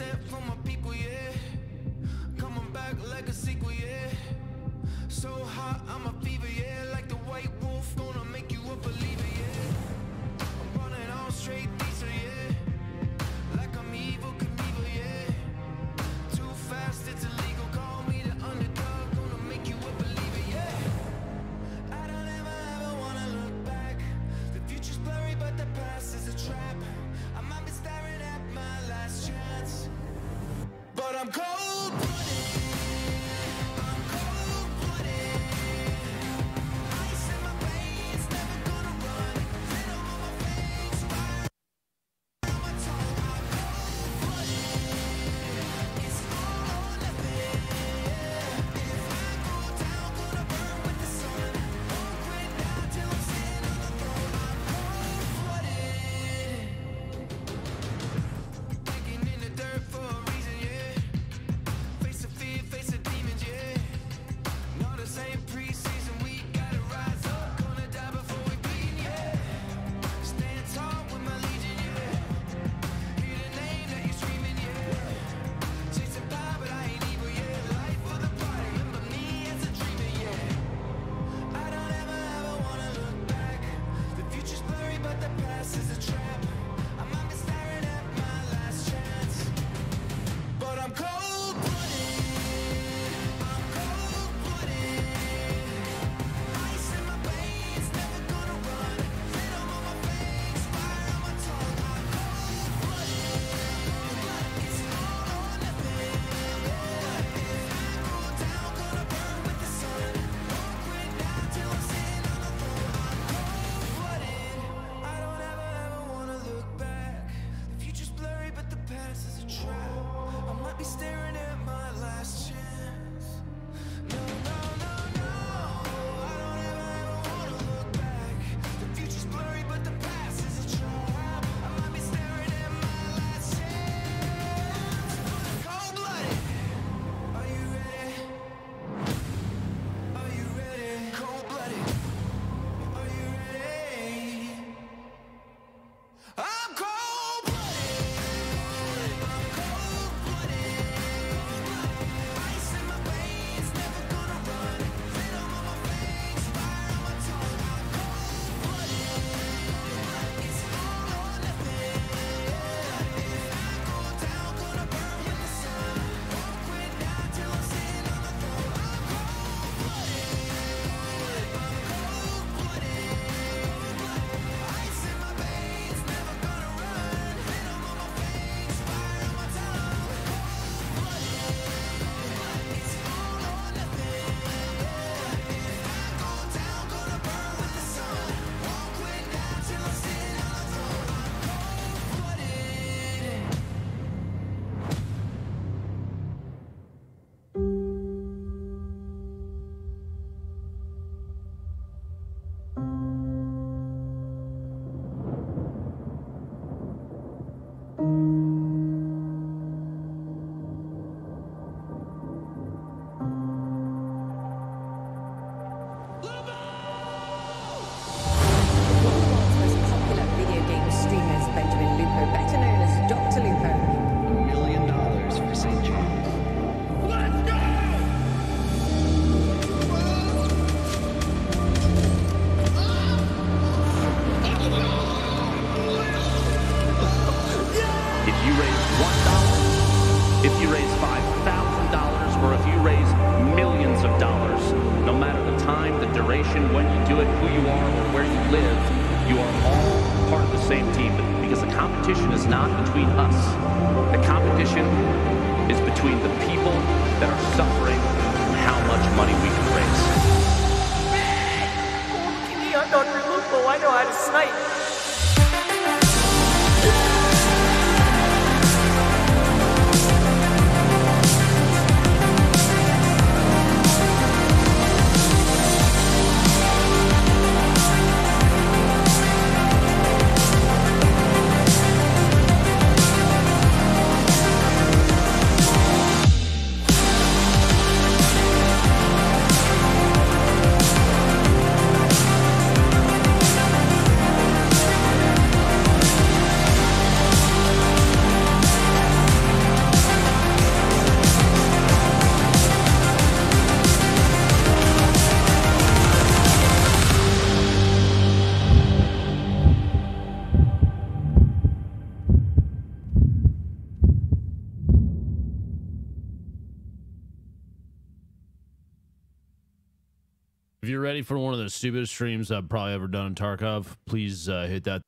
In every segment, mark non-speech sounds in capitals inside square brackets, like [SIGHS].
set for my people, yeah. Coming back like a sequel, yeah. So hot. It's between the people that are suffering and how much money we can raise. I know how to snipe. Of the stupidest streams I've probably ever done in Tarkov, please uh, hit that.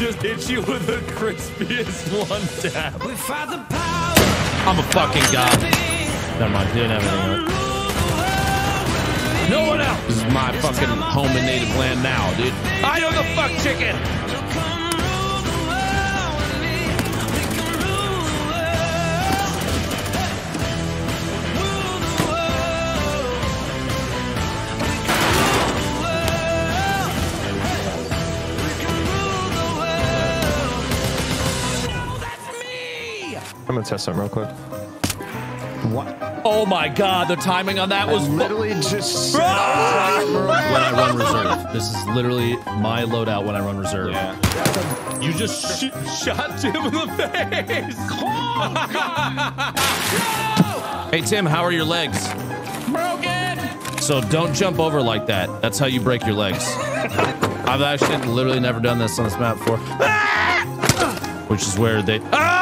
Just hit you with the crispiest [LAUGHS] one tap. We fight the power. I'm a fucking god. Never mind, didn't have anything. else. No one else. This is my fucking home and native land now, dude. I know the fuck chicken. I'm gonna test something real quick. What? Oh my god, the timing on that was Literally just. when I run reserve. This is literally my loadout when I run reserve. Yeah. You just sh- shot Tim in the face. [LAUGHS] hey Tim, how are your legs? Broken. So don't jump over like that. That's how you break your legs. I've actually literally never done this on this map before. Which is where they. Ah!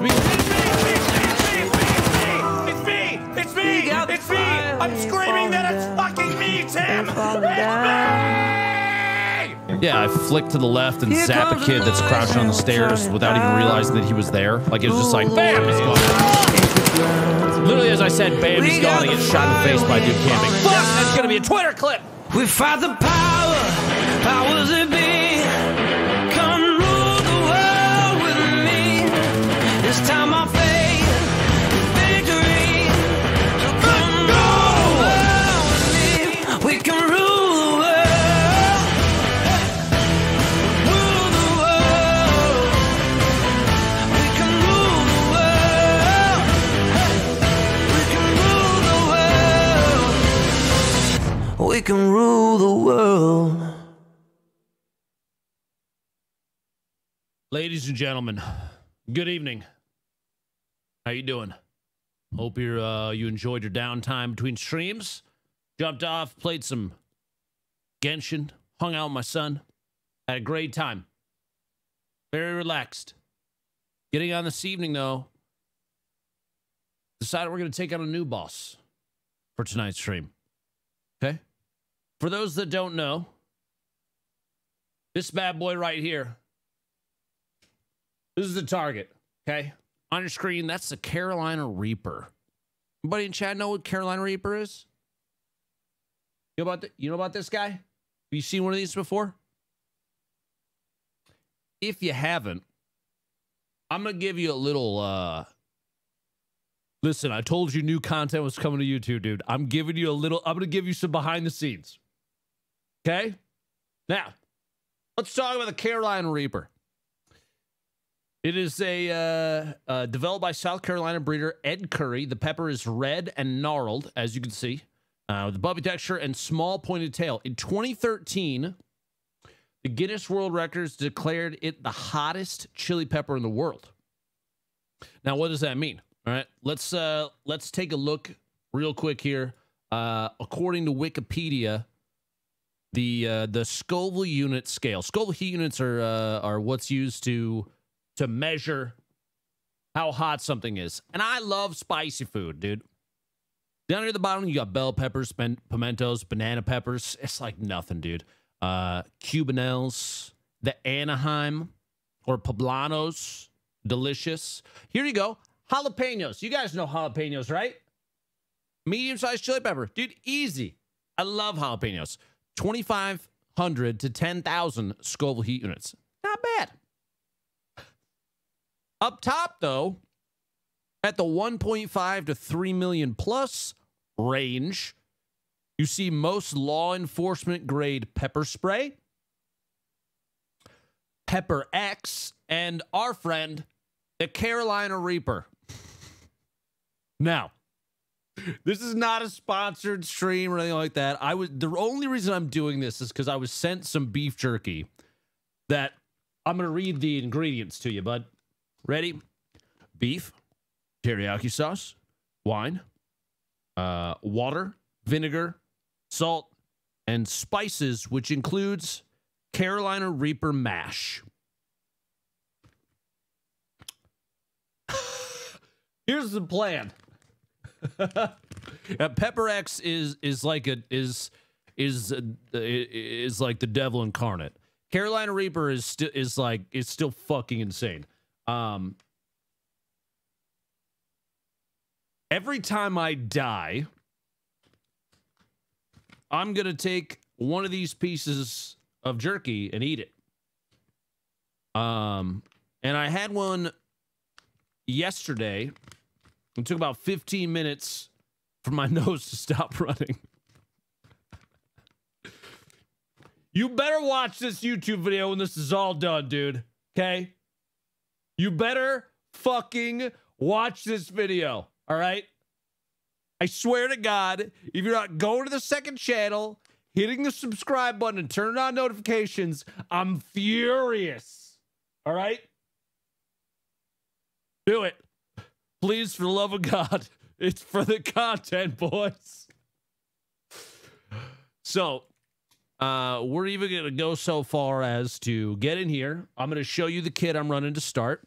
No, it's me. It's me. It's me! It's me! It's me! I'm screaming that it's fucking me, Tim! Yeah, I flicked to the left and zap a kid that's crouching on the stairs without even realizing that he was there. Like it was just like, bam, he's gone. Literally, as I said, bam, he's gone. He gets shot in the face by a dude camping. Fuck, that's gonna be a Twitter clip. We fight the power, powers that be. We can rule the world. Ladies and gentlemen, good evening. How you doing? Hope you're uh, you enjoyed your downtime between streams. Jumped off, played some Genshin, hung out with my son, had a great time. Very relaxed. Getting on this evening though, decided we're gonna take on a new boss for tonight's stream. For those that don't know, this bad boy right here this is the target. Okay. On your screen, that's the Carolina Reaper. Anybody in chat know what Carolina Reaper is? You know about the, you know about this guy? Have you seen one of these before? If you haven't, I'm gonna give you a little uh listen, I told you new content was coming to YouTube, dude. I'm giving you a little, I'm gonna give you some behind the scenes. Okay? Now, let's talk about the Carolina Reaper. It is a uh, uh, developed by South Carolina breeder Ed Curry. The pepper is red and gnarled, as you can see, uh, with a bubbly texture and small pointed tail. In 2013, the Guinness World Records declared it the hottest chili pepper in the world. Now, what does that mean? All right, let's uh, let's take a look real quick here. Uh, according to Wikipedia, the uh, the Scoville unit scale. Scoville heat units are uh, are what's used to to measure how hot something is. And I love spicy food, dude. Down here at the bottom, you got bell peppers, pen- pimentos, banana peppers. It's like nothing, dude. Uh, Cubanelles, the Anaheim or Poblanos, delicious. Here you go. Jalapenos. You guys know jalapenos, right? Medium sized chili pepper. Dude, easy. I love jalapenos. 2,500 to 10,000 Scoville heat units. Not bad. Up top, though, at the 1.5 to 3 million plus range, you see most law enforcement grade pepper spray, Pepper X, and our friend, the Carolina Reaper. Now, this is not a sponsored stream or anything like that. I was the only reason I'm doing this is because I was sent some beef jerky that I'm gonna read the ingredients to you, bud. Ready? Beef, teriyaki sauce, wine, uh, water, vinegar, salt, and spices, which includes Carolina Reaper mash. [LAUGHS] Here's the plan. [LAUGHS] uh, Pepper X is is like a is is uh, is like the devil incarnate. Carolina Reaper is still is like is still fucking insane. Um, every time I die, I'm gonna take one of these pieces of jerky and eat it. Um, and I had one yesterday. It took about 15 minutes for my [LAUGHS] nose to stop running. you better watch this YouTube video when this is all done, dude. Okay? You better fucking watch this video. All right? I swear to God, if you're not going to the second channel, hitting the subscribe button and turning on notifications, I'm furious. All right? Do it. Please, for the love of God. [LAUGHS] It's for the content, boys. So, uh, we're even going to go so far as to get in here. I'm going to show you the kit I'm running to start,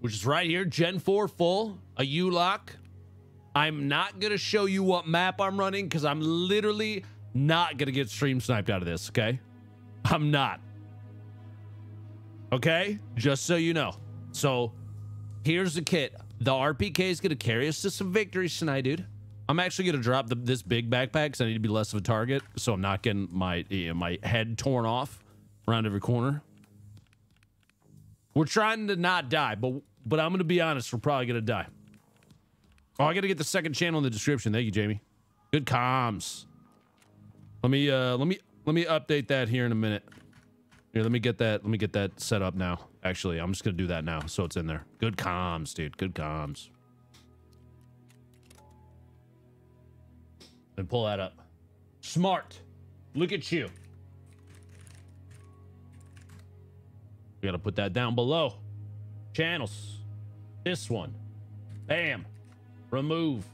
which is right here Gen 4 full, a U lock. I'm not going to show you what map I'm running because I'm literally not going to get stream sniped out of this, okay? I'm not. Okay? Just so you know. So, here's the kit. The RPK is going to carry us to some victories tonight, dude. I'm actually going to drop the, this big backpack because I need to be less of a target, so I'm not getting my my head torn off around every corner. We're trying to not die, but but I'm going to be honest, we're probably going to die. Oh, I got to get the second channel in the description. Thank you, Jamie. Good comms. Let me uh let me let me update that here in a minute. Here, let me get that let me get that set up now. Actually, I'm just going to do that now so it's in there. Good comms, dude. Good comms. And pull that up. Smart. Look at you. We got to put that down below. Channels. This one. Bam. Remove.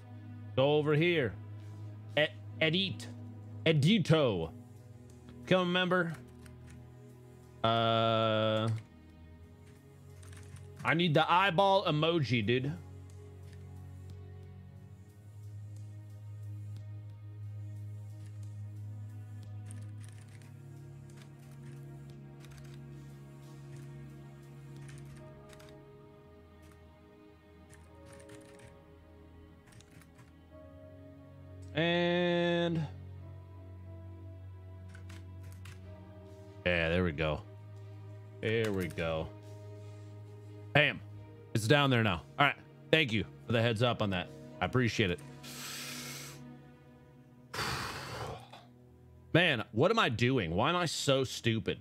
Go over here. E- edit. Edito. Become a member. Uh, I need the eyeball emoji, dude. And yeah, there we go. There we go. Bam. It's down there now. All right. Thank you for the heads up on that. I appreciate it. Man, what am I doing? Why am I so stupid?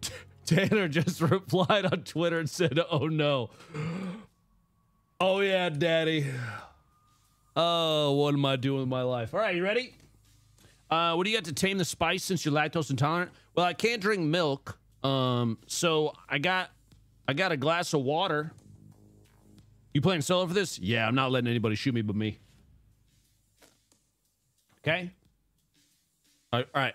[LAUGHS] Tanner just replied on Twitter and said, Oh no. Oh yeah, daddy. Oh, what am I doing with my life? All right, you ready? Uh, what do you got to tame the spice since you're lactose intolerant? Well, I can't drink milk. Um, so I got I got a glass of water. You playing solo for this? Yeah, I'm not letting anybody shoot me but me. Okay? All right.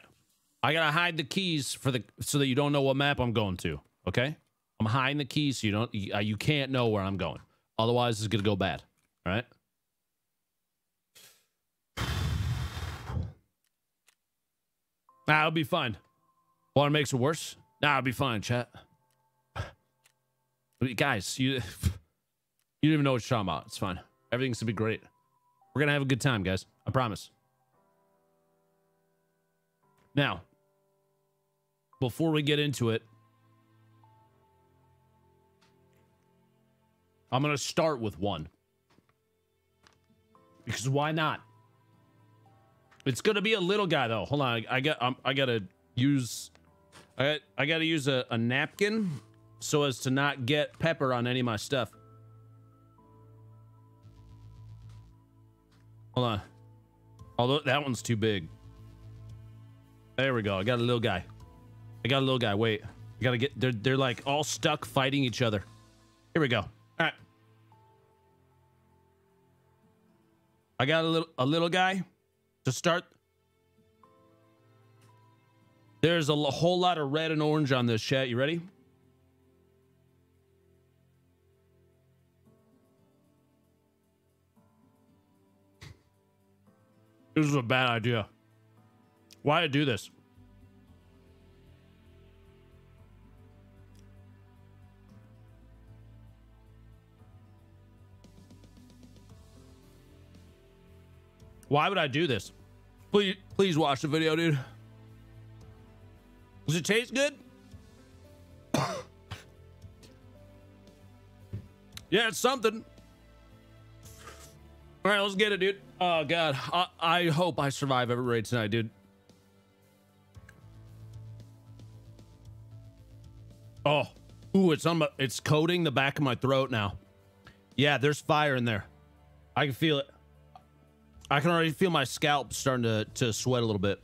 I gotta hide the keys for the so that you don't know what map I'm going to. Okay? I'm hiding the keys so you don't you, uh, you can't know where I'm going. Otherwise, it's gonna go bad. All right? [SIGHS] Nah, it'll be fine. Want to make it worse? Nah, it'll be fine, chat. Guys, you [LAUGHS] you don't even know what you're talking about. It's fine. Everything's gonna be great. We're gonna have a good time, guys. I promise. Now, before we get into it, I'm gonna start with one. Because why not? It's gonna be a little guy though. Hold on, I, I got um, I gotta use I I gotta use a, a napkin so as to not get pepper on any of my stuff. Hold on. Although that one's too big. There we go. I got a little guy. I got a little guy. Wait. I gotta get they're they're like all stuck fighting each other. Here we go. All right. I got a little a little guy to start. There's a whole lot of red and orange on this chat. You ready? This is a bad idea. Why I do this? Why would I do this? Please, please watch the video, dude. Does it taste good? [COUGHS] yeah, it's something. All right, let's get it, dude. Oh God, I, I hope I survive every raid tonight, dude. Oh, ooh, it's on my, it's coating the back of my throat now. Yeah, there's fire in there. I can feel it. I can already feel my scalp starting to, to sweat a little bit.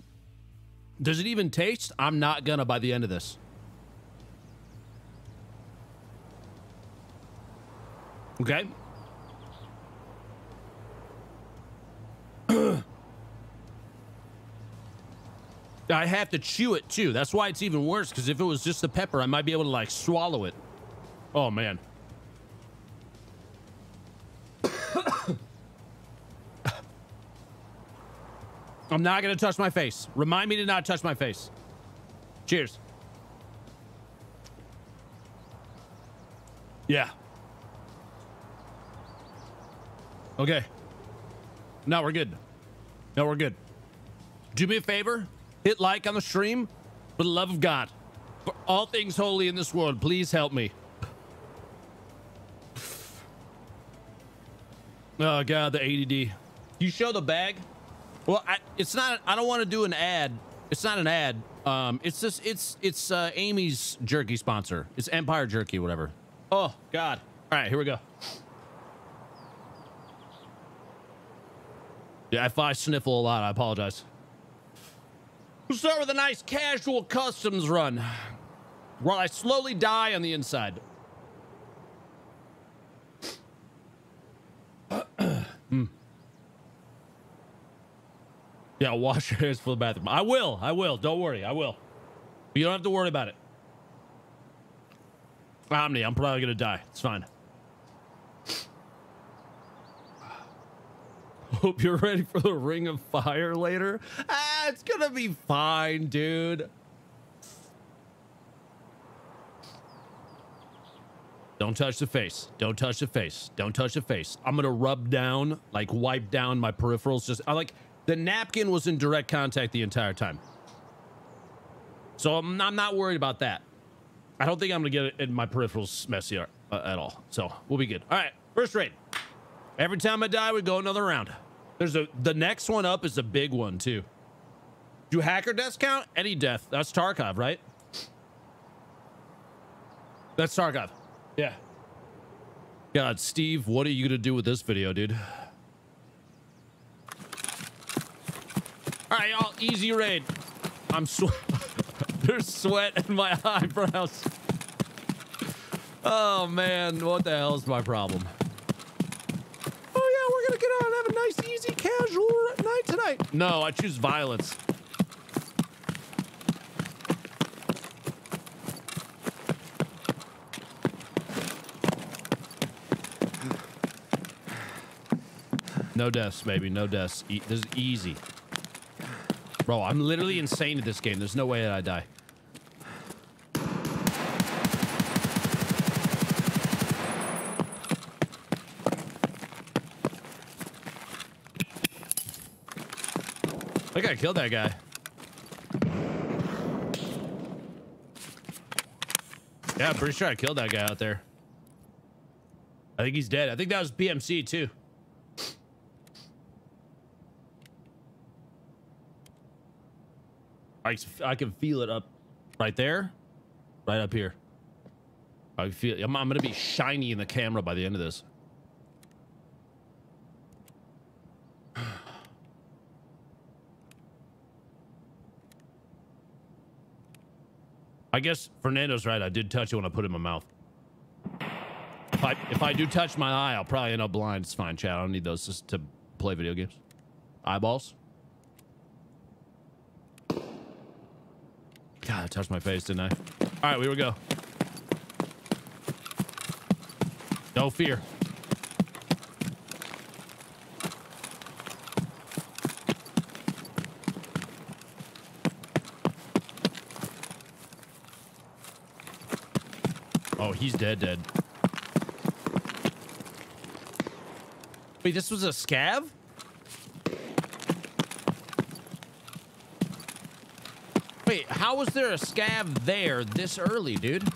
Does it even taste? I'm not gonna by the end of this. Okay. [COUGHS] I have to chew it too. That's why it's even worse. Because if it was just the pepper, I might be able to like swallow it. Oh man. [COUGHS] I'm not gonna touch my face. Remind me to not touch my face. Cheers. Yeah. Okay. No, we're good. No, we're good. Do me a favor. Hit like on the stream. For the love of God. For all things holy in this world, please help me. Oh God, the ADD. You show the bag. Well, I, it's not. I don't want to do an ad. It's not an ad. Um, it's just. It's it's uh, Amy's jerky sponsor. It's Empire Jerky, whatever. Oh God. All right, here we go. Yeah, if I sniffle a lot, I apologize. We'll start with a nice casual customs run, while I slowly die on the inside. [CLEARS THROAT] Hmm. Yeah, wash your hands for the bathroom. I will. I will. Don't worry. I will. You don't have to worry about it. Omni, I'm probably gonna die. It's fine. Hope you're ready for the ring of fire later. Ah, it's gonna be fine, dude. Don't touch the face. Don't touch the face. Don't touch the face. I'm gonna rub down, like wipe down my peripherals. Just I like the napkin was in direct contact the entire time. So I'm, I'm not worried about that. I don't think I'm gonna get it in my peripherals messy at all. So we'll be good. All right, first raid. Every time I die, we go another round. There's a the next one up is a big one too. Do hacker deaths count? Any death. That's Tarkov, right? That's Tarkov. Yeah. God, Steve, what are you gonna do with this video, dude? All right, y'all, easy raid. I'm sweat. [LAUGHS] There's sweat in my [LAUGHS] eyebrows. Oh man, what the hell is my problem? Gonna get on and have a nice, easy, casual night tonight. No, I choose violence. No deaths, baby. No deaths. E- this is easy. Bro, I'm literally insane at this game. There's no way that I die. Think I killed that guy. Yeah, I'm pretty sure I killed that guy out there. I think he's dead. I think that was PMC too. I, I can feel it up right there, right up here. I feel I'm, I'm gonna be shiny in the camera by the end of this. I guess Fernando's right. I did touch it when I put it in my mouth. If I, if I do touch my eye, I'll probably end up blind. It's fine, Chad. I don't need those just to play video games. Eyeballs. God, I touched my face, didn't I? All right, here we go. No fear. Oh, he's dead, dead. Wait, this was a scav? Wait, how was there a scav there this early, dude?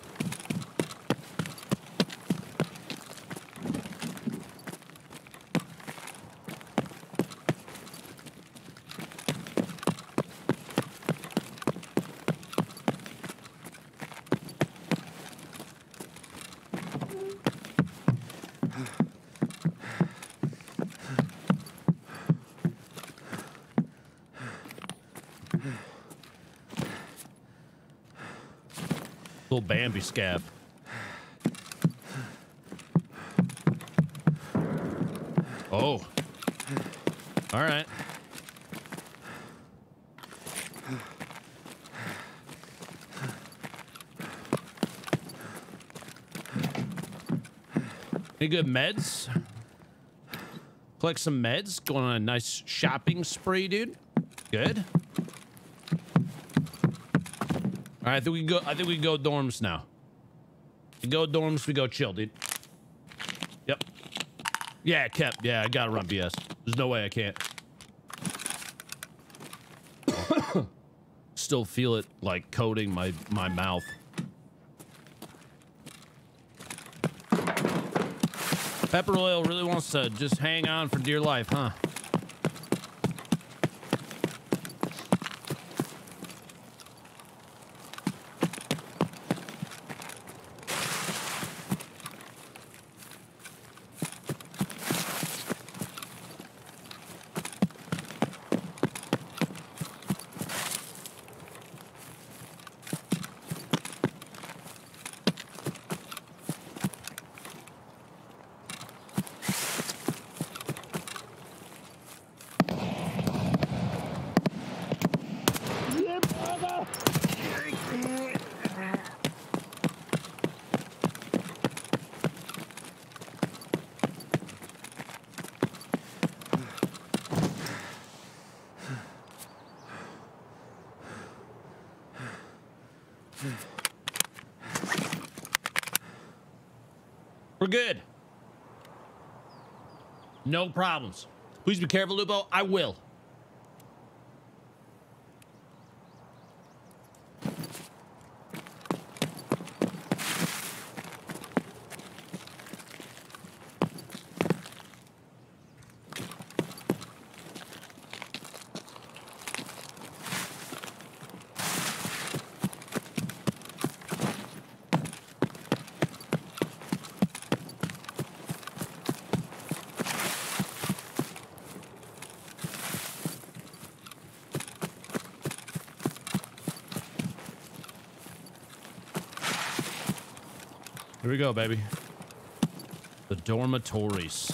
Bambi scav. Oh. All right. Any good meds? Collect some meds. Going on a nice shopping spree, dude. Good. All right, I think we go. I think we go dorms now. We go dorms. We go chill, dude. Yep. Yeah, kept. Yeah, I gotta run BS. There's no way I can't. Still feel it like coating my my mouth. Pepper oil really wants to just hang on for dear life, huh? We're good. No problems. Please be careful, Lupo. I will. We go, baby. The dormitories.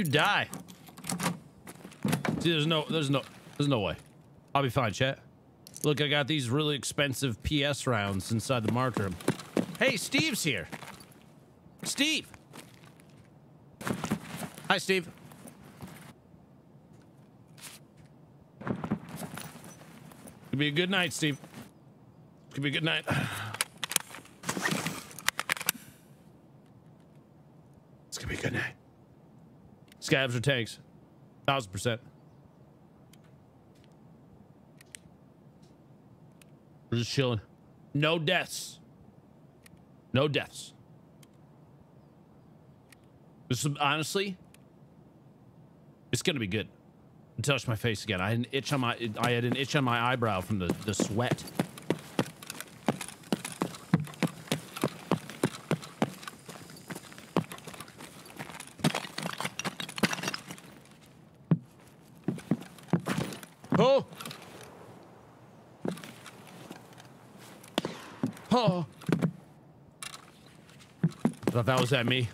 You die? See, there's no, there's no, there's no way. I'll be fine, chat. Look, I got these really expensive PS rounds inside the mark room. Hey, Steve's here. Steve. Hi, Steve. Could be a good night, Steve. Could be a good night. It's gonna be a good night. Scavs or tanks? Thousand percent. We're just chilling. No deaths. No deaths. This is honestly, it's gonna be good. Touch my face again. I had an itch on my I had an itch on my eyebrow from the the sweat. Oh. Oh. That was at me.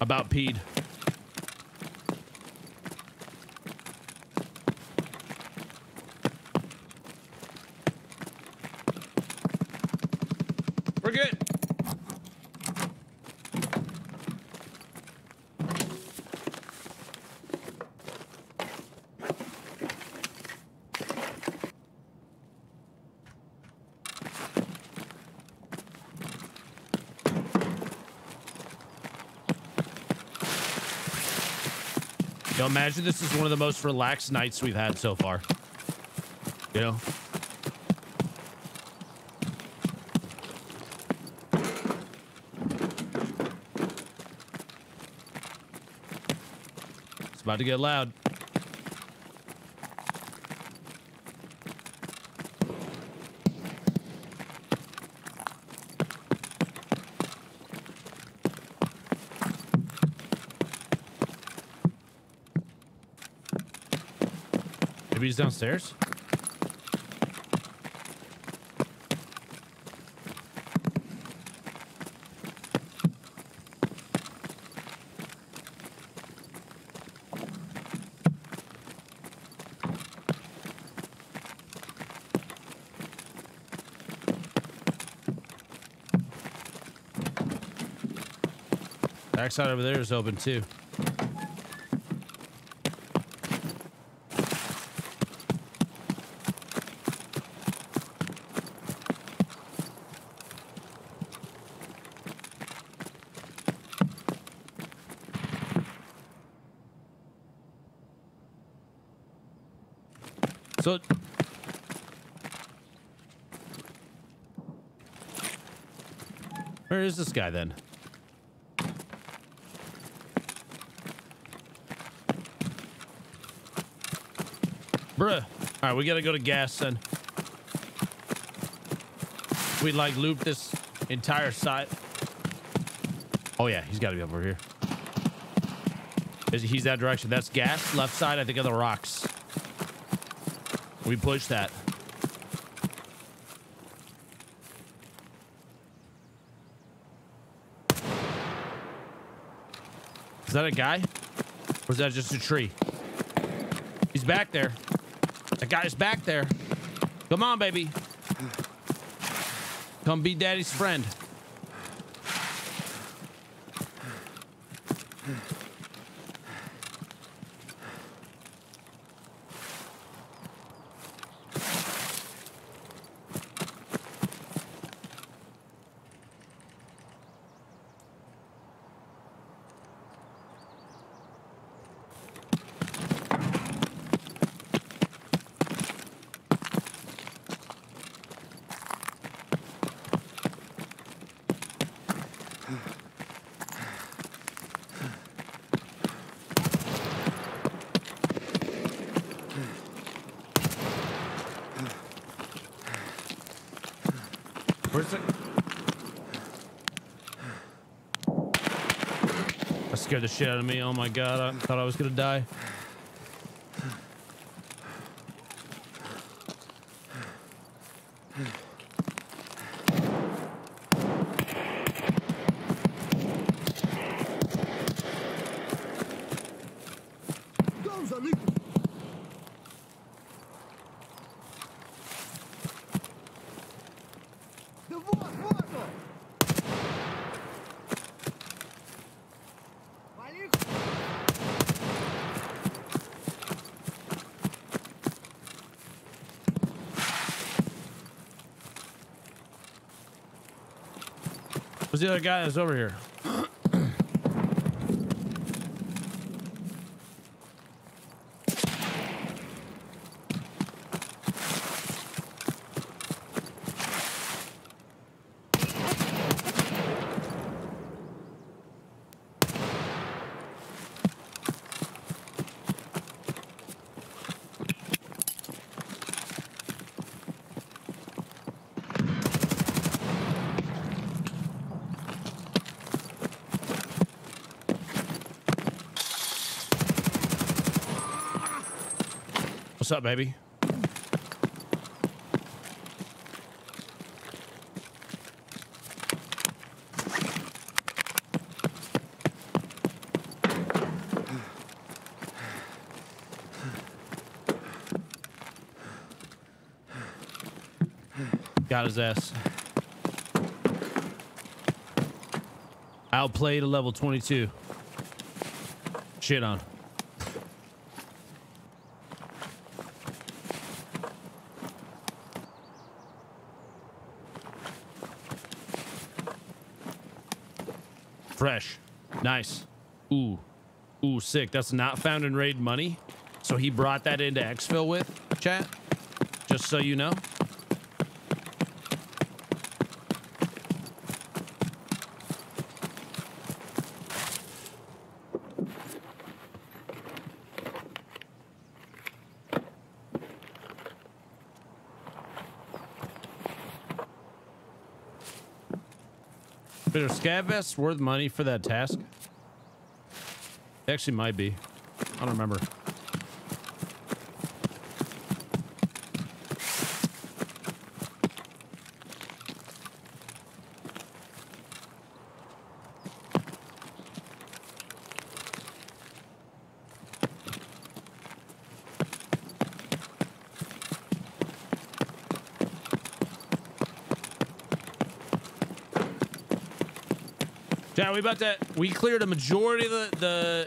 About peed. We're good. Yo, imagine this is one of the most relaxed nights we've had so far. You know? It's about to get loud. He's downstairs. Backside over there is open too. So Where is this guy then? Bruh. All right, we gotta go to gas then. We'd like loop this entire side. Oh yeah, he's gotta be over here. Is- He's that direction. That's gas. Left side, I think, of the rocks. We push that. Is that a guy? Or is that just a tree? He's back there. That guy's back there. Come on, baby. Come be daddy's friend. Where's it? That scared the shit out of me. Oh my god, I thought I was gonna die. The other guy that's over here? What's up, baby? Got his ass. Outplayed a level 22. Shit on. Fresh. Nice. Ooh. Ooh, sick. That's not found in raid money. So he brought that into exfil with, chat. Just so you know. Scav vests worth money for that task? They actually might be. I don't remember. Yeah, we about to we cleared a majority of the the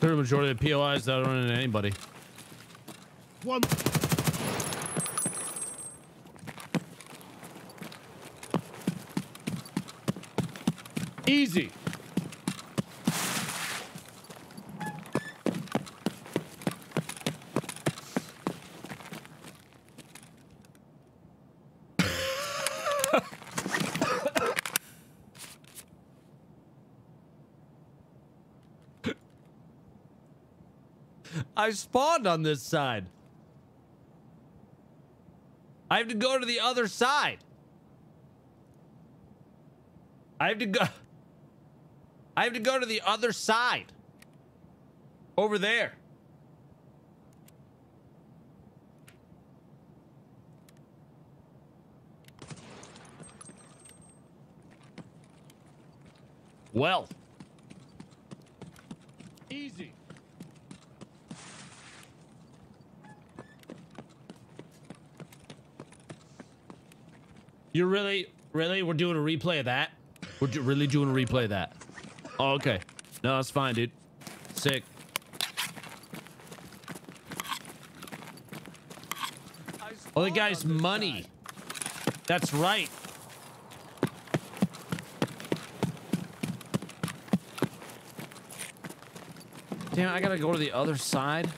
cleared a majority of the POIs that don't anybody. One. Easy. I spawned on this side. I have to go to the other side. I have to go. I have to go to the other side. Over there. Well. Easy. You're really, really, we're doing a replay of that? We're do- really doing a replay of that? Oh, okay. No, that's fine, dude. Sick. Oh, the guy's money. That's right. Damn, I gotta go to the other side.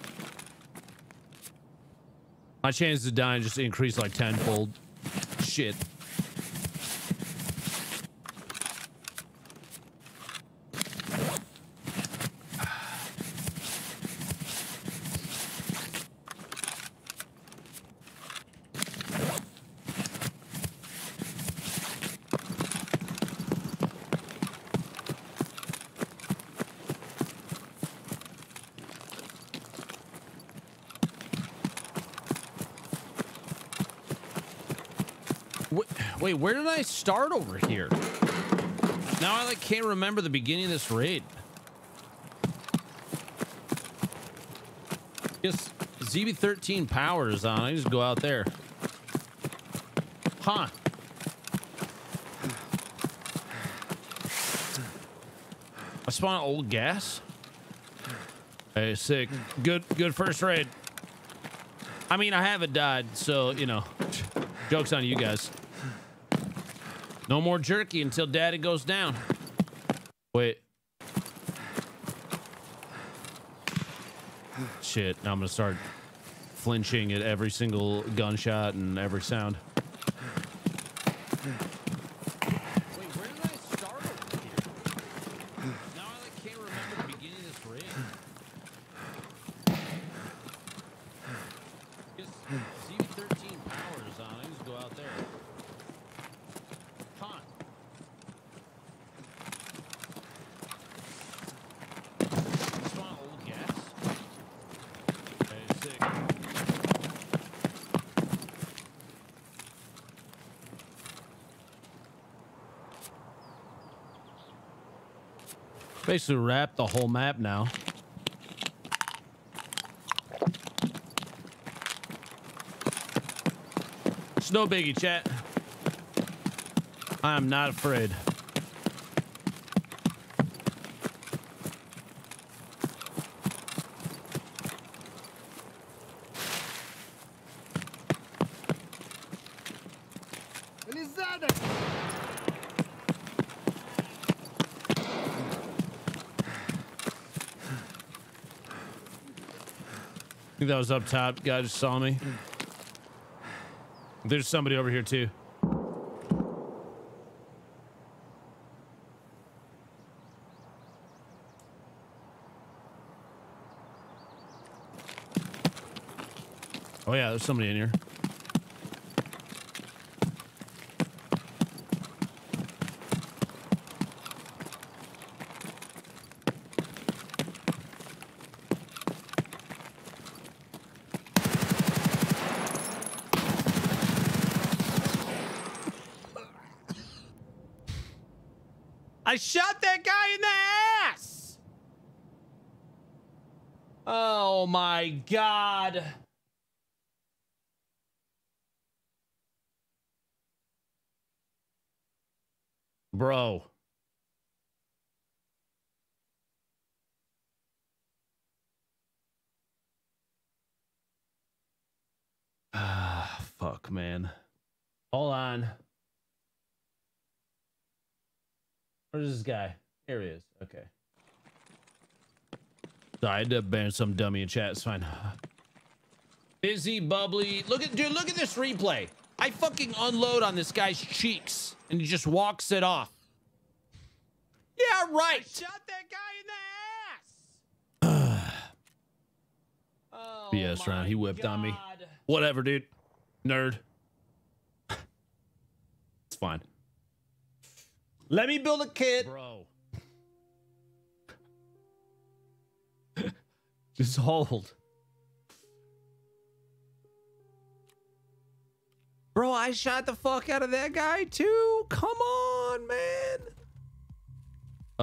My chances of dying just increased like tenfold. Shit. Wait, where did I start over here? Now I like can't remember the beginning of this raid. Yes, ZB13 power is on. I just go out there. Huh. I spawn old gas. Hey, sick. Good, good first raid. I mean, I haven't died, so you know, jokes on you guys. No more jerky until Daddy goes down. Wait. Shit! Now I'm gonna start flinching at every single gunshot and every sound. Wait, where did I start over here? Now I like can't remember the beginning of this raid. Yes, ZB13 power is on. I just go out there. Huh. Just want old gas. Hey, sick. Basically wrap the whole map now. It's no biggie, chat. I am not afraid. Think that was up top. Guy just saw me. There's somebody over here too. Oh yeah, there's somebody in here. I shot that guy in the ass. Oh my god. Bro. Ah, fuck, man. Hold on. Where's this guy? Here he is. Okay. Sorry, I had ban some dummy in chat. It's fine. Busy, bubbly. Look at dude. Look at this replay. I fucking unload on this guy's cheeks, and he just walks it off. Yeah, right. I shot that guy in the ass. [SIGHS] oh, BS round. He whipped on me. Whatever, dude. Nerd. [SIGHS] it's fine. Let me build a kit. Bro. Just hold. Bro, I shot the fuck out of that guy too. Come on, man. Uh.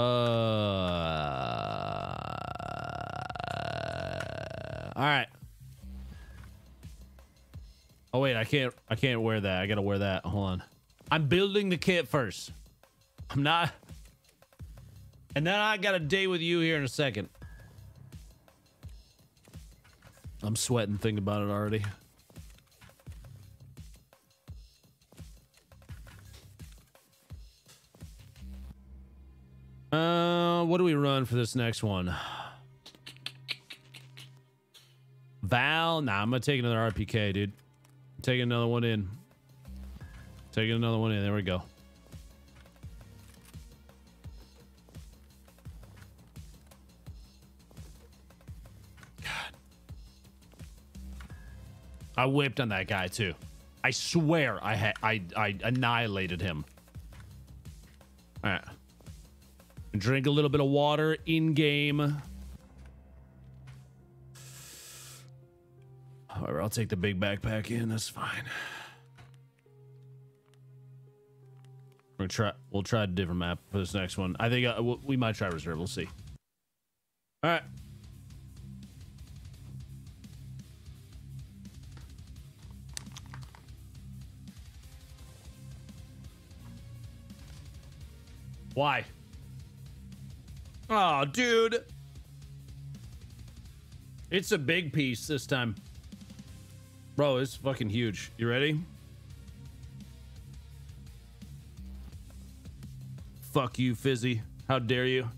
All right. Oh wait, I can't. I can't wear that. I gotta wear that. Hold on. I'm building the kit first. I'm not. And then I got a date with you here in a second. I'm sweating thinking about it already. Uh, what do we run for this next one? Val, nah, I'm gonna take another RPK, dude. Taking another one in. Taking another one in. There we go. I whipped on that guy too. I swear I had I I annihilated him. All right. Drink a little bit of water in game. However, I'll take the big backpack in. That's fine. We'll try. We'll try a different map for this next one. I think uh, we might try reserve. We'll see. All right. Why? Oh, dude. It's a big piece this time. Bro, it's fucking huge. You ready? Fuck you, Fizzy. How dare you?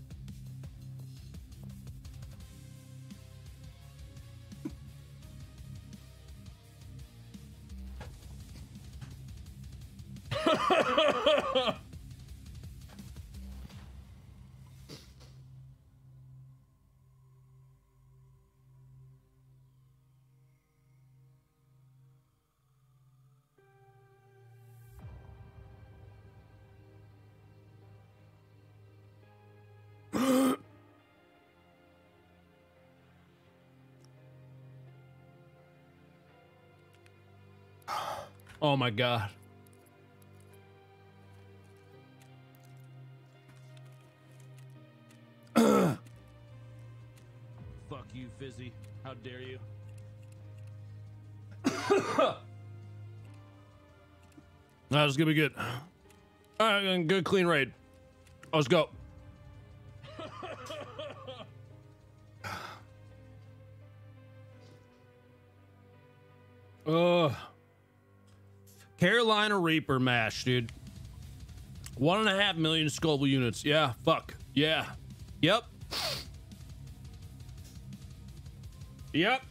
Oh my god. [COUGHS] Fuck you, Fizzy. How dare you? [COUGHS] That was gonna be good. All right, good clean raid. Let's go. [COUGHS] Ugh. Carolina Reaper mash, dude. One and a half million Scoville units. Yeah, fuck. Yeah. Yep. Yep.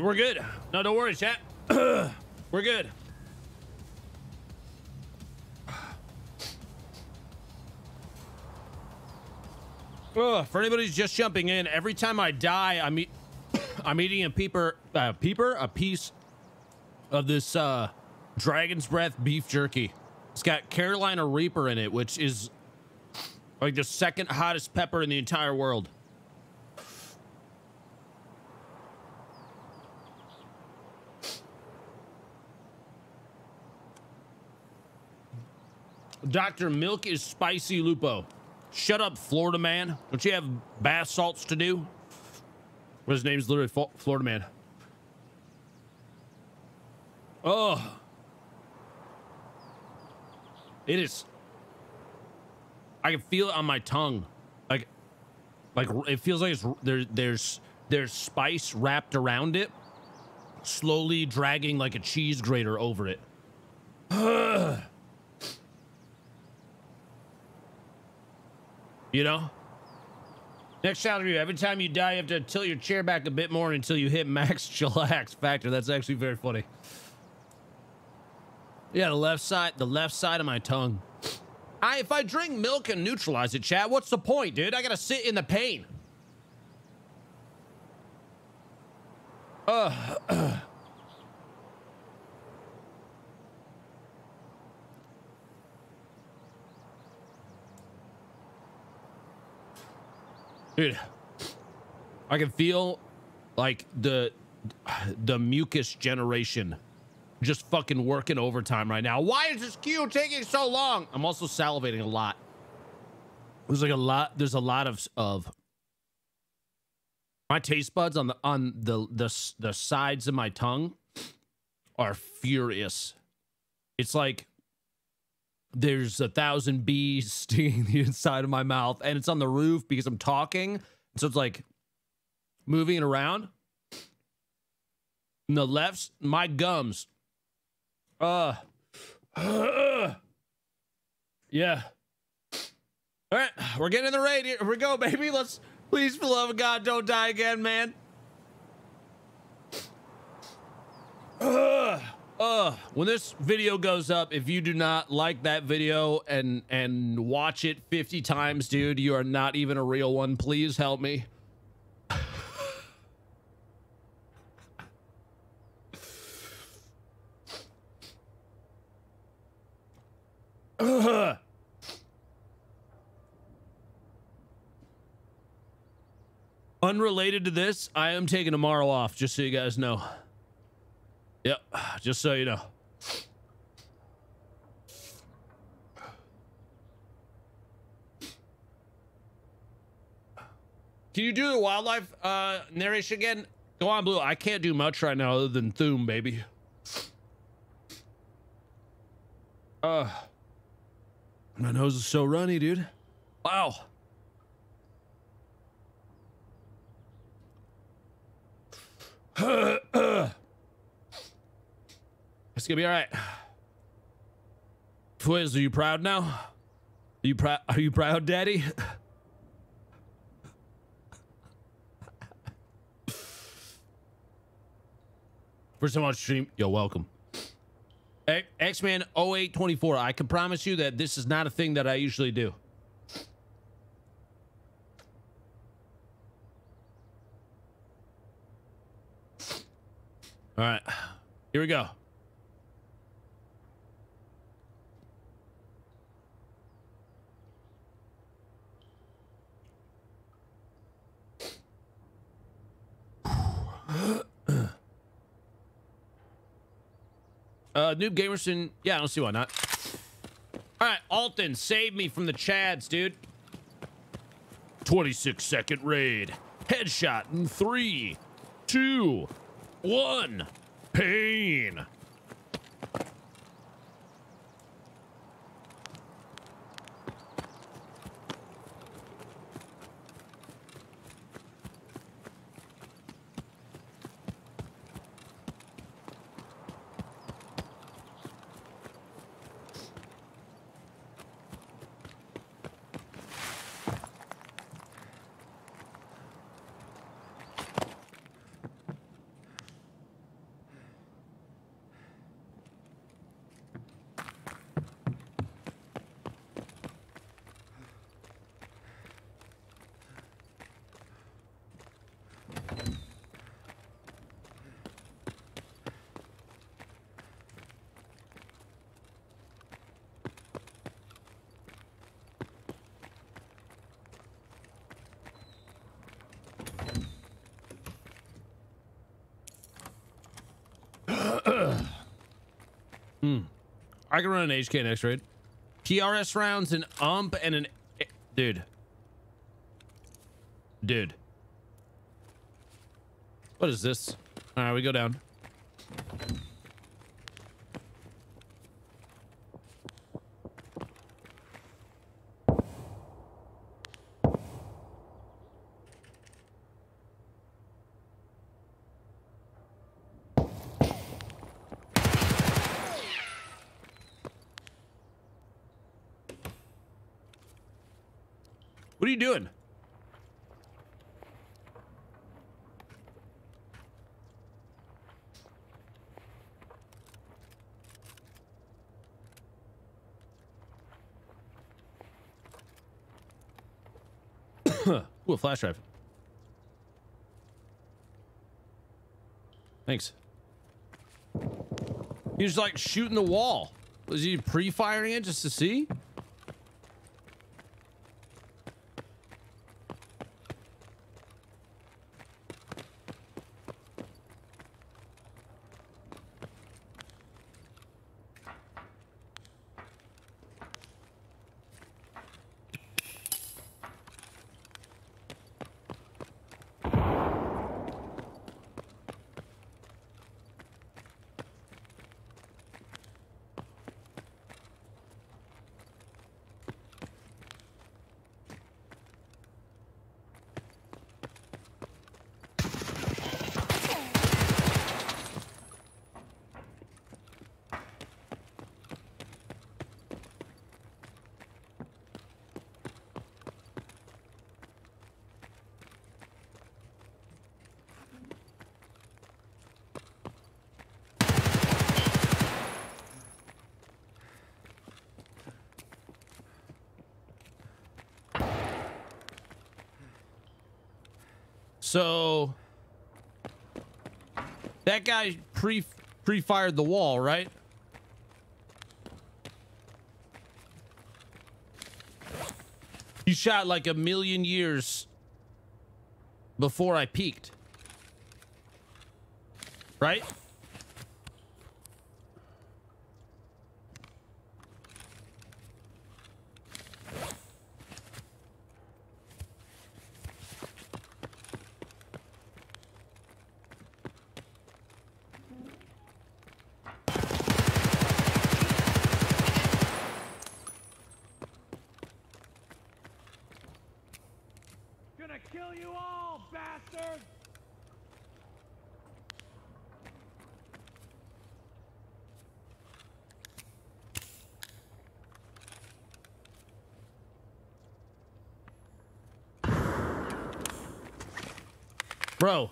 We're good. No, don't worry, chat. [CLEARS THROAT] We're good. Ugh, for anybody who's just jumping in, every time I die, I'm eat, [COUGHS] I'm eating a peeper, uh, peeper, a piece of this uh, Dragon's Breath beef jerky. It's got Carolina Reaper in it, which is like the second hottest pepper in the entire world. Dr. Milk is spicy lupo. Shut up, Florida man. Don't you have bath salts to do? Well, his name's literally Fo- Florida man. Oh. It is. I can feel it on my tongue. Like, like it feels like it's there, there's there's spice wrapped around it, slowly dragging like a cheese grater over it. [SIGHS] You know? Next challenge review. Every time you die, you have to tilt your chair back a bit more until you hit max [LAUGHS] chillax factor. That's actually very funny. Yeah, the left side, the left side of my tongue. I, if I drink milk and neutralize it, chat, what's the point, dude? I gotta sit in the pain. Ugh. [CLEARS THROAT] Dude, I can feel like the the mucus generation just fucking working overtime right now. Why is this queue taking so long? I'm also salivating a lot. There's like a lot. There's a lot of of my taste buds on the on the the the sides of my tongue are furious. It's like there's a thousand bees [LAUGHS] stinging the inside of my mouth, and it's on the roof because I'm talking. So it's like moving it around. And the left, my gums. Uh, uh [SIGHS] yeah. All right, we're getting in the raid. Here we go, baby. Let's please, for love of God, don't die again, man. [SIGHS] Uh, uh, when this video goes up, if you do not like that video and and watch it 50 times, dude, you are not even a real one. Please help me. Unrelated to this, I am taking tomorrow off, just so you guys know. Yep, just so you know. Can you do the wildlife uh, narration again? Go on, Blue. I can't do much right now other than Thum, baby. Uh, my nose is so runny, dude. Wow. It's gonna be all right. Twiz, are you proud now? Are you proud? Are you proud, Daddy? First time on stream, yo, welcome. X-Man 0824. I can promise you that this is not a thing that I usually do. All right, here we go. Uh, Noob Gamerson, yeah, I don't see why not. All right, Alton, save me from the Chads, dude. 26 second raid. Headshot in three, two, one. Pain. I can run an HK next raid. PRS rounds, an ump, and an... Dude. Dude. What is this? All right, we go down. Doing? [COUGHS] Ooh, a flash drive. Thanks. He was like shooting the wall. Was he pre-firing it just to see? guy pre pre fired the wall, right? He shot like a million years before I peaked. Right? Bro.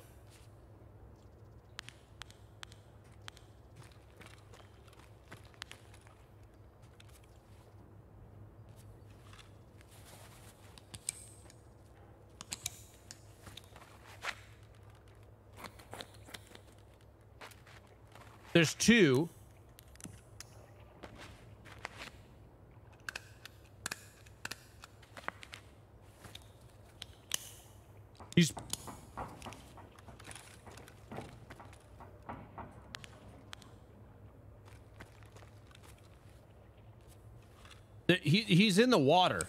There's two. He he's in the water.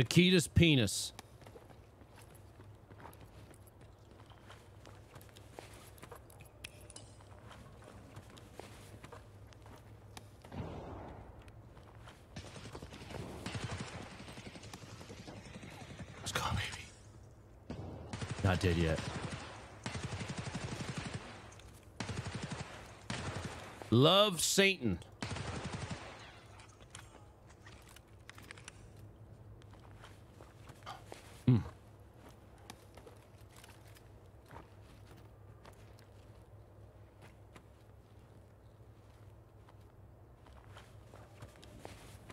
Nikita's penis. Let's go, baby. Not dead yet. Love Satan.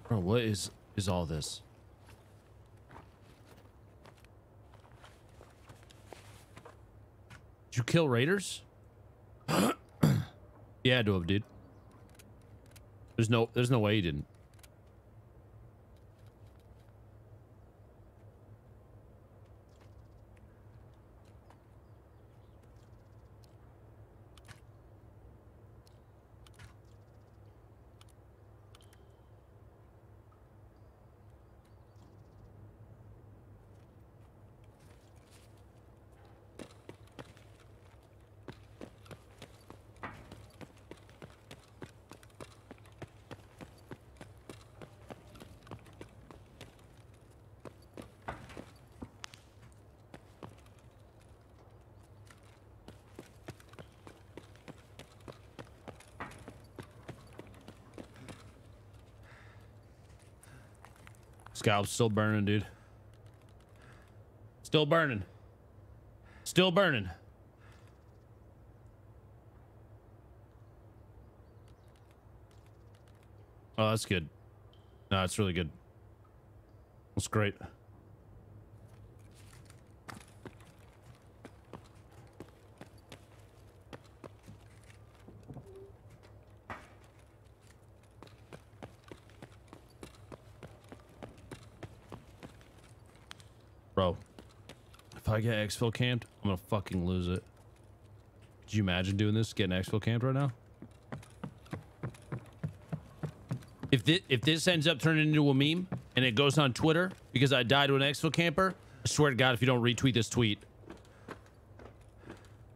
Bro, what is all this? Did you kill raiders? [CLEARS THROAT] yeah, I do have, dude. There's no there's no way you didn't. Scalp's still burning, dude. Still burning. Still burning. Oh, that's good. No, it's really good. That's great. Bro, if I get exfil camped, I'm gonna fucking lose it. Could you imagine doing this, getting exfil camped right now? If this, if this ends up turning into a meme and it goes on Twitter because I died to an exfil camper, I swear to God, if you don't retweet this tweet,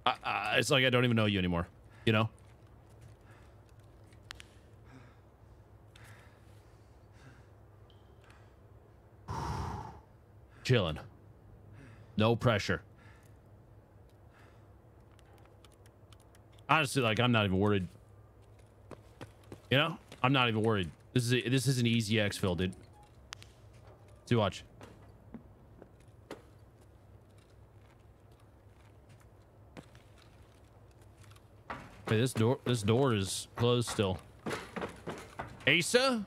I, I, it's like I don't even know you anymore. You know? [SIGHS] Chilling. No pressure. Honestly, like I'm not even worried. You know, I'm not even worried. This is a, this is an easy exfil, dude. See, watch. Wait, this door this door is closed still. Asa?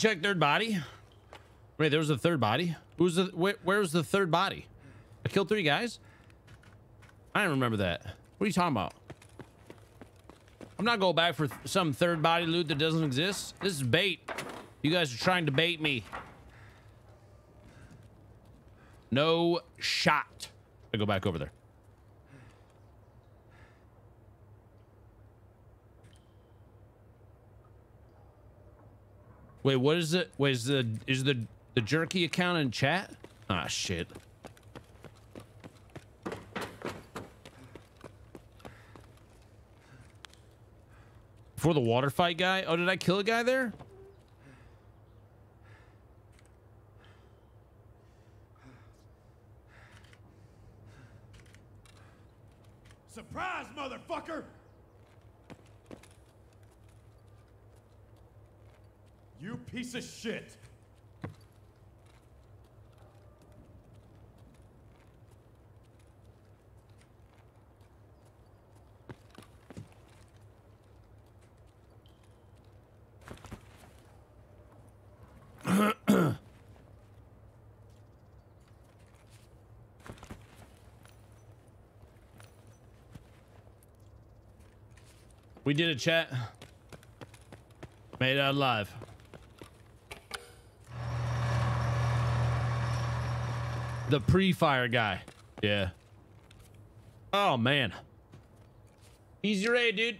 Check third body? Wait, there was a third body. Who's the where, where was the third body? I killed three guys. I don't remember that. What are you talking about? I'm not going back for th- some third body loot that doesn't exist. This is bait. You guys are trying to bait me. No shot. I go back over there. Wait, what is it? Wait, is the is the the jerky account in chat? Ah, shit. For the water fight guy? Oh, did I kill a guy there? Surprise, motherfucker! You piece of shit! We did a chat. Made it out alive. The pre-fire guy. Yeah. Oh man. Easy raid, dude.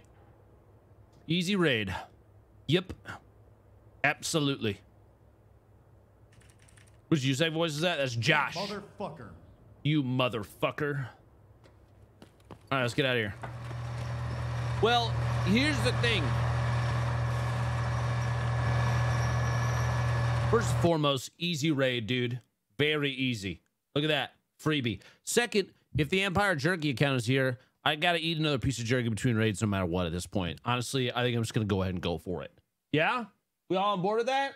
Easy raid. Yep. Absolutely. Which you say voice is that? That's Josh. Motherfucker. You motherfucker. All right, let's get out of here. Well, here's the thing. First and foremost, easy raid, dude. Very easy. Look at that. Freebie. Second, if the Empire Jerky account is here, I got to eat another piece of jerky between raids no matter what at this point. Honestly, I think I'm just going to go ahead and go for it. Yeah? We all on board with that?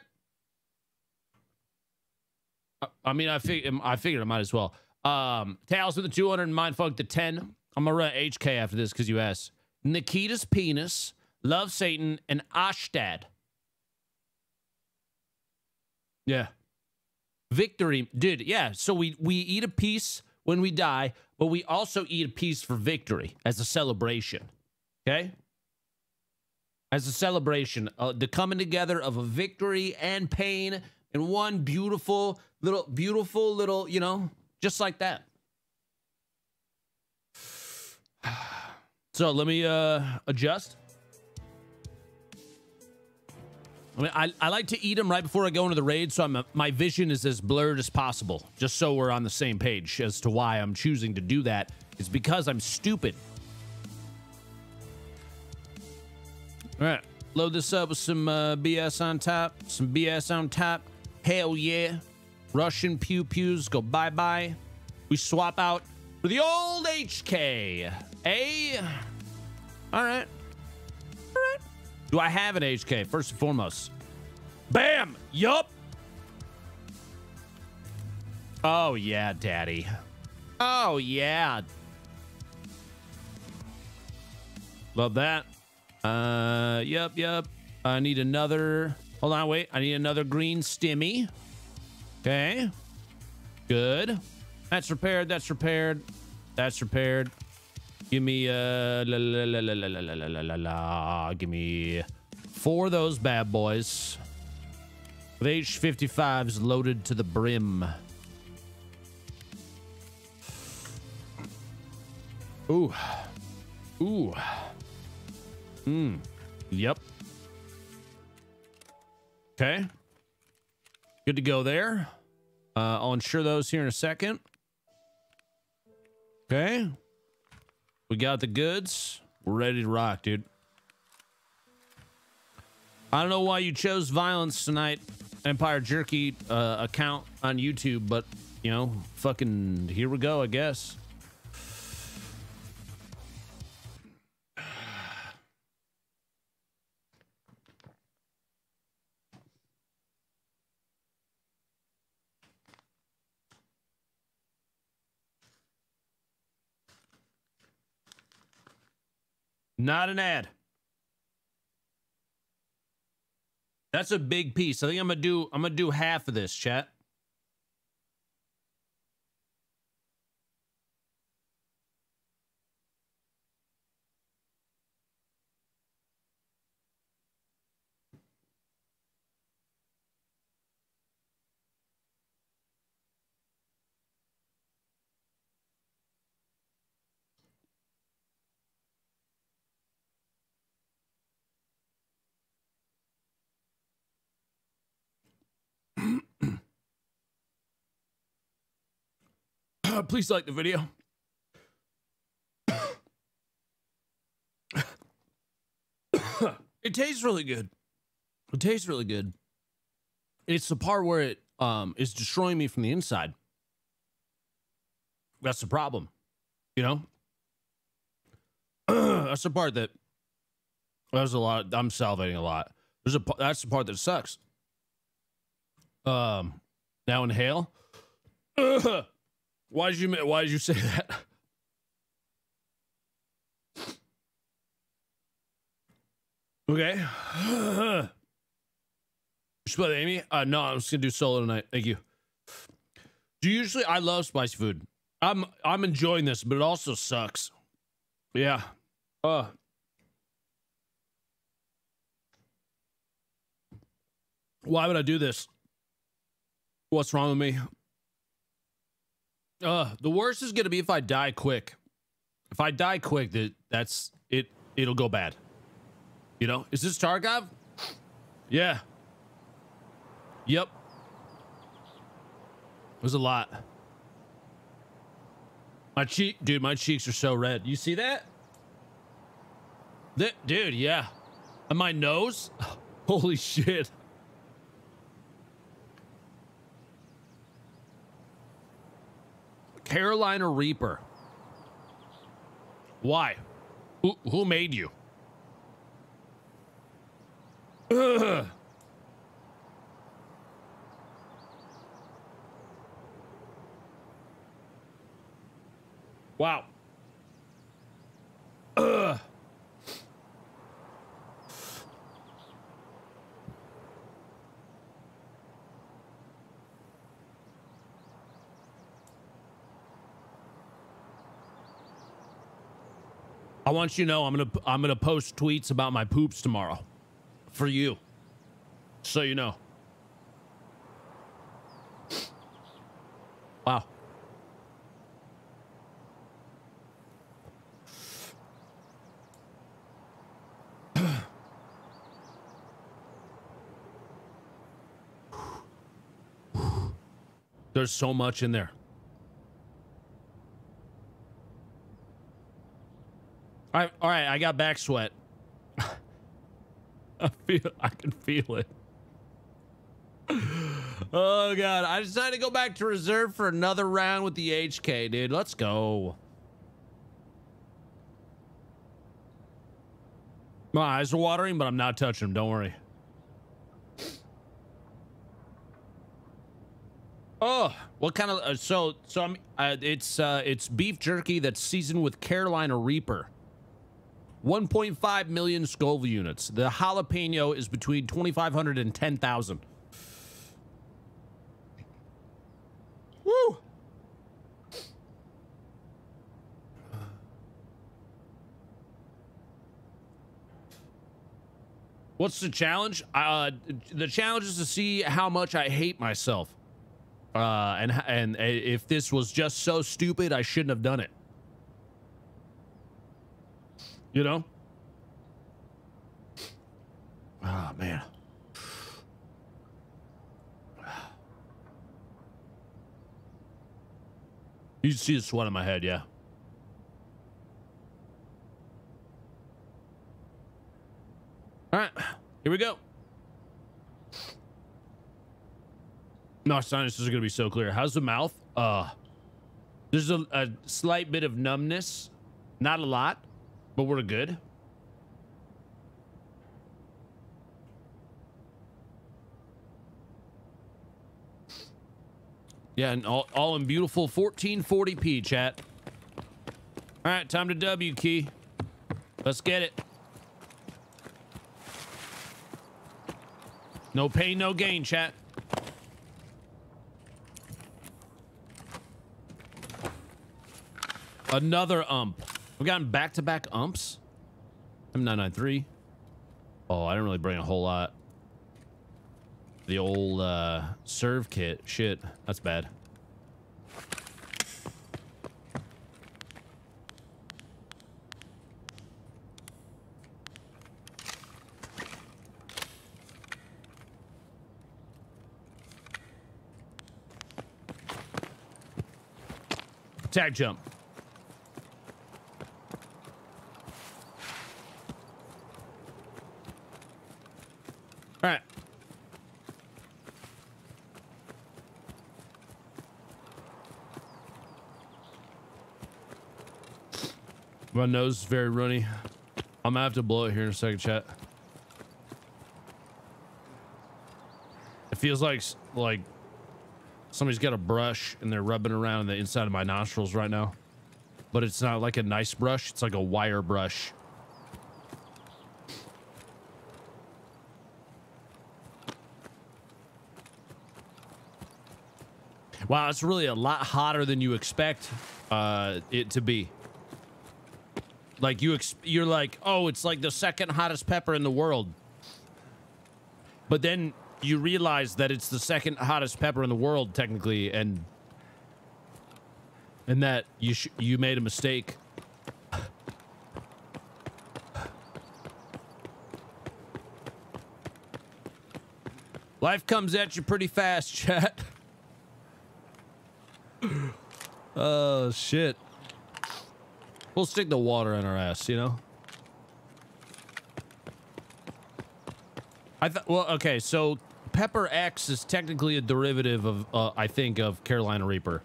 I- I mean, I, fig- I figured I might as well. Um, Tails with the 200 and Mindfunk to 10. I'm going to run HK after this because you asked. Nikita's Penis, Love Satan, and Ashtad. Yeah. Victory, dude. Yeah. So we we eat a piece when we die, but we also eat a piece for victory as a celebration. Okay. As a celebration, uh, the coming together of a victory and pain in one beautiful little, beautiful little, you know, just like that. [SIGHS] So let me uh adjust. I mean, I, I like to eat them right before I go into the raid, so I'm my vision is as blurred as possible, just so we're on the same page as to why I'm choosing to do that. Is because I'm stupid. All right, load this up with some uh, BS on top, some BS on top. Hell yeah, Russian pew pews go bye bye. We swap out for the old HK. A. All right. All right. Do I have an HK first and foremost? Bam. Yup. Oh yeah, daddy. Oh yeah. Love that. Uh, yep, yep. I need another. Hold on, wait. I need another green stimmy. Okay. Good. That's repaired. That's repaired. That's repaired. Give me uh la la la la la la la la la. Give me four of those bad boys. With H55s loaded to the brim. Ooh. Ooh. Hmm. Yep. Okay. Good to go there. Uh, I'll ensure those here in a second. Okay. We got the goods. We're ready to rock, dude. I don't know why you chose violence tonight, Empire Jerky uh, account on YouTube, but you know, fucking here we go, I guess. Not an ad. That's a big piece. I think I'm gonna do I'm gonna do half of this, chat. [COUGHS] Please like the video. [COUGHS] it tastes really good. It tastes really good. It's the part where it um is destroying me from the inside. That's the problem. You know? [COUGHS] that's the part that there's a lot I'm salivating a lot. There's a that's the part that sucks. Um now inhale. Why did you why did you say that? Okay. Split Amy? Uh no, I'm just gonna do solo tonight. Thank you. Do you usually I love spicy food. I'm I'm enjoying this, but it also sucks. Yeah. Uh why would I do this? What's wrong with me? Uh, the worst is gonna be if I die quick. If I die quick, that that's it. It'll go bad. You know? Is this Tarkov? Yeah. Yep. There's a lot. My cheek, dude. My cheeks are so red. You see that? That, dude. Yeah. And my nose. [LAUGHS] Holy shit. Carolina Reaper. Why? Who who made you? Ugh. [CLEARS THROAT] Wow. Ugh. [CLEARS THROAT] I want you to know I'm gonna I'm gonna post tweets about my poops tomorrow, for you, so you know. Wow. There's so much in there. All right, all right, I got back sweat. [LAUGHS] I feel I can feel it. [LAUGHS] Oh god, I decided to go back to reserve for another round with the HK, dude. Let's go. My eyes are watering, but I'm not touching them. Don't worry. Oh, what kind of uh, so so I'm uh, it's uh it's beef jerky that's seasoned with Carolina Reaper. 1.5 million Scoville units. The jalapeno is between 2,500 and 10,000. Woo! What's the challenge? Uh, the challenge is to see how much I hate myself. Uh, and and if this was just so stupid, I shouldn't have done it. You know? Oh man. You can see the sweat on my head, yeah. All right, here we go. No, sinuses are gonna be so clear. How's the mouth? Uh, there's a, a slight bit of numbness, not a lot, but we're good. Yeah, and all, all in beautiful 1440p, chat. All right, time to W key. Let's get it. No pain, no gain, chat. Another ump. We've gotten back-to-back umps. M993. Oh, I didn't really bring a whole lot. The old uh, serve kit. Shit, that's bad. Tag jump. My nose is very runny. I'm gonna have to blow it here in a second, chat. It feels like like somebody's got a brush and they're rubbing around the inside of my nostrils right now. But it's not like a nice brush, it's like a wire brush. Wow, it's really a lot hotter than you expect uh, it to be. Like you, you're like, oh, it's like the second hottest pepper in the world. But then you realize that it's the second hottest pepper in the world, technically, and and that you you made a mistake. Life comes at you pretty fast, chat. [LAUGHS] oh shit. We'll stick the water in our ass, you know? I thought, well, okay, so Pepper X is technically a derivative of, uh, I think, of Carolina Reaper.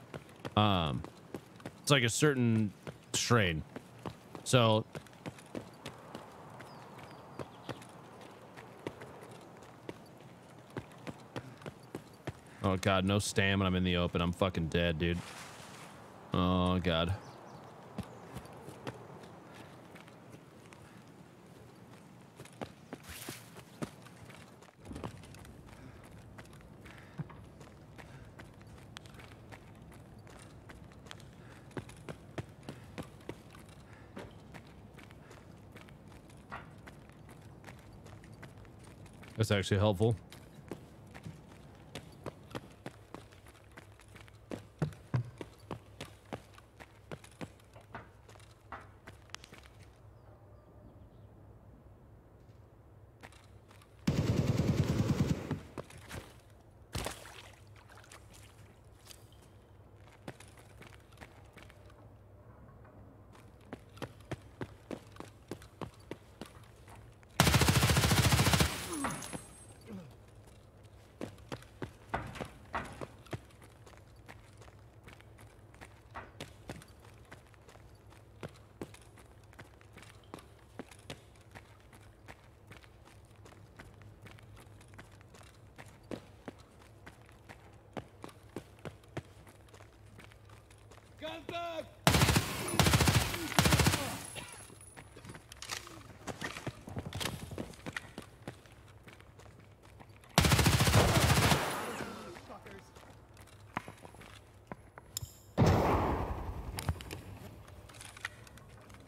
Um, it's like a certain strain. So, oh god, no stamina. I'm in the open. I'm fucking dead, dude. Oh god. That's actually helpful.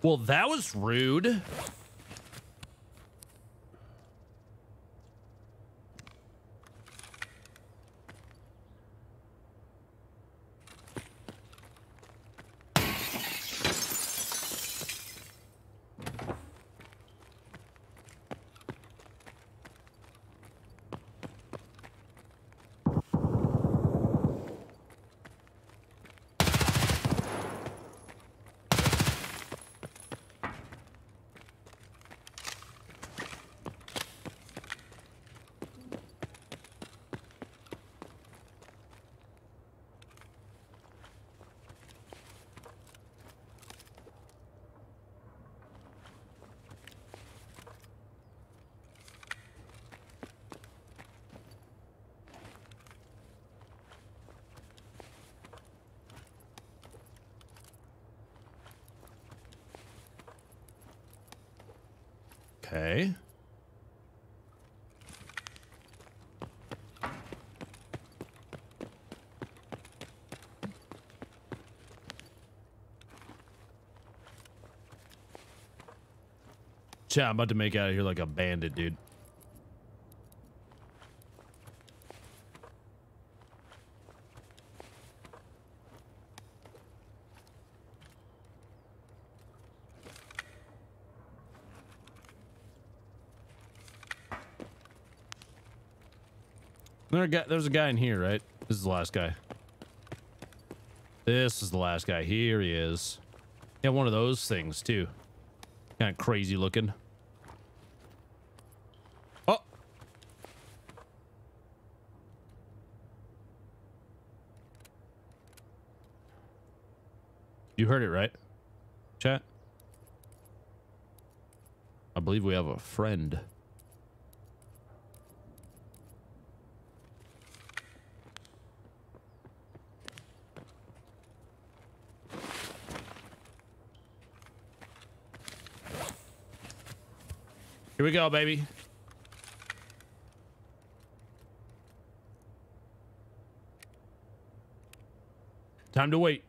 Well, that was rude. Okay. Chat, I'm about to make out of here like a bandit, dude. There's a guy in here, right? This is the last guy. This is the last guy. Here he is. Yeah, one of those things too. Kind of crazy looking. You heard it right? Chat. I believe we have a friend. Here we go, baby. Time to wait.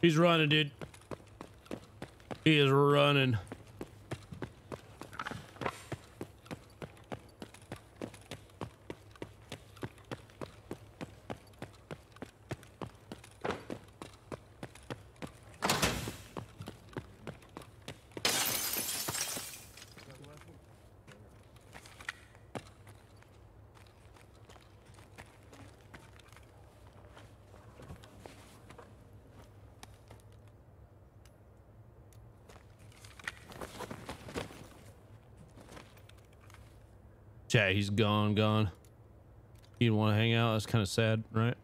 He's running, dude. He is running. Chat, he's gone, gone. He didn't want to hang out. That's kind of sad, right?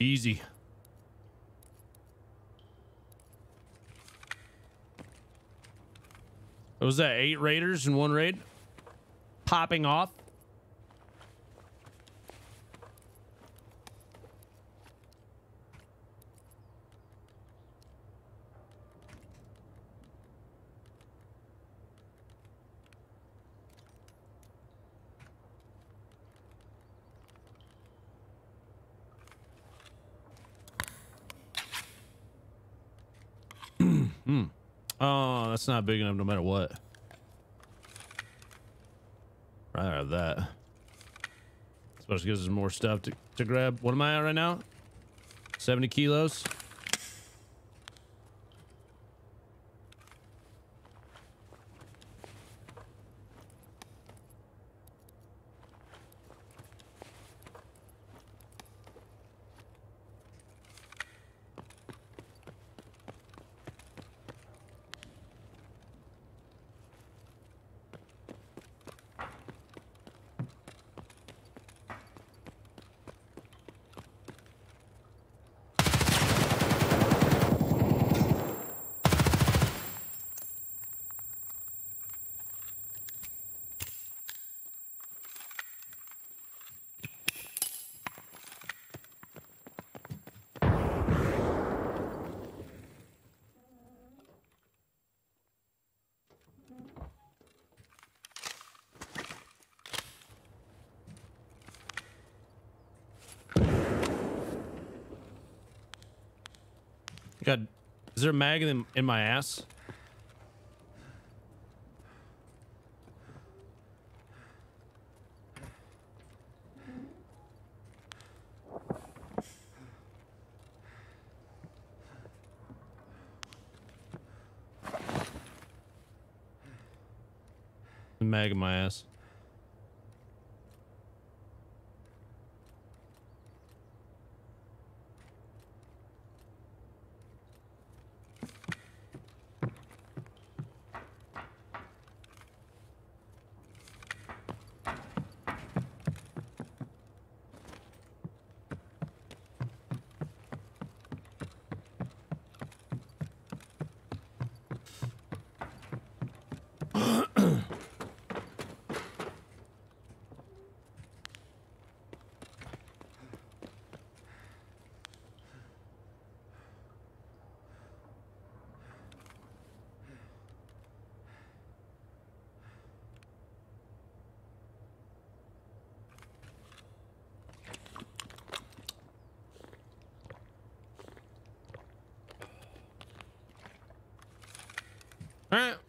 Easy. Was that eight raiders in one raid? Popping off? Oh, that's not big enough no matter what. Rather have that. Especially because there's more stuff to, to grab. What am I at right now? 70 kilos. God, is there a mag in, in my ass? Mag in my ass. All right.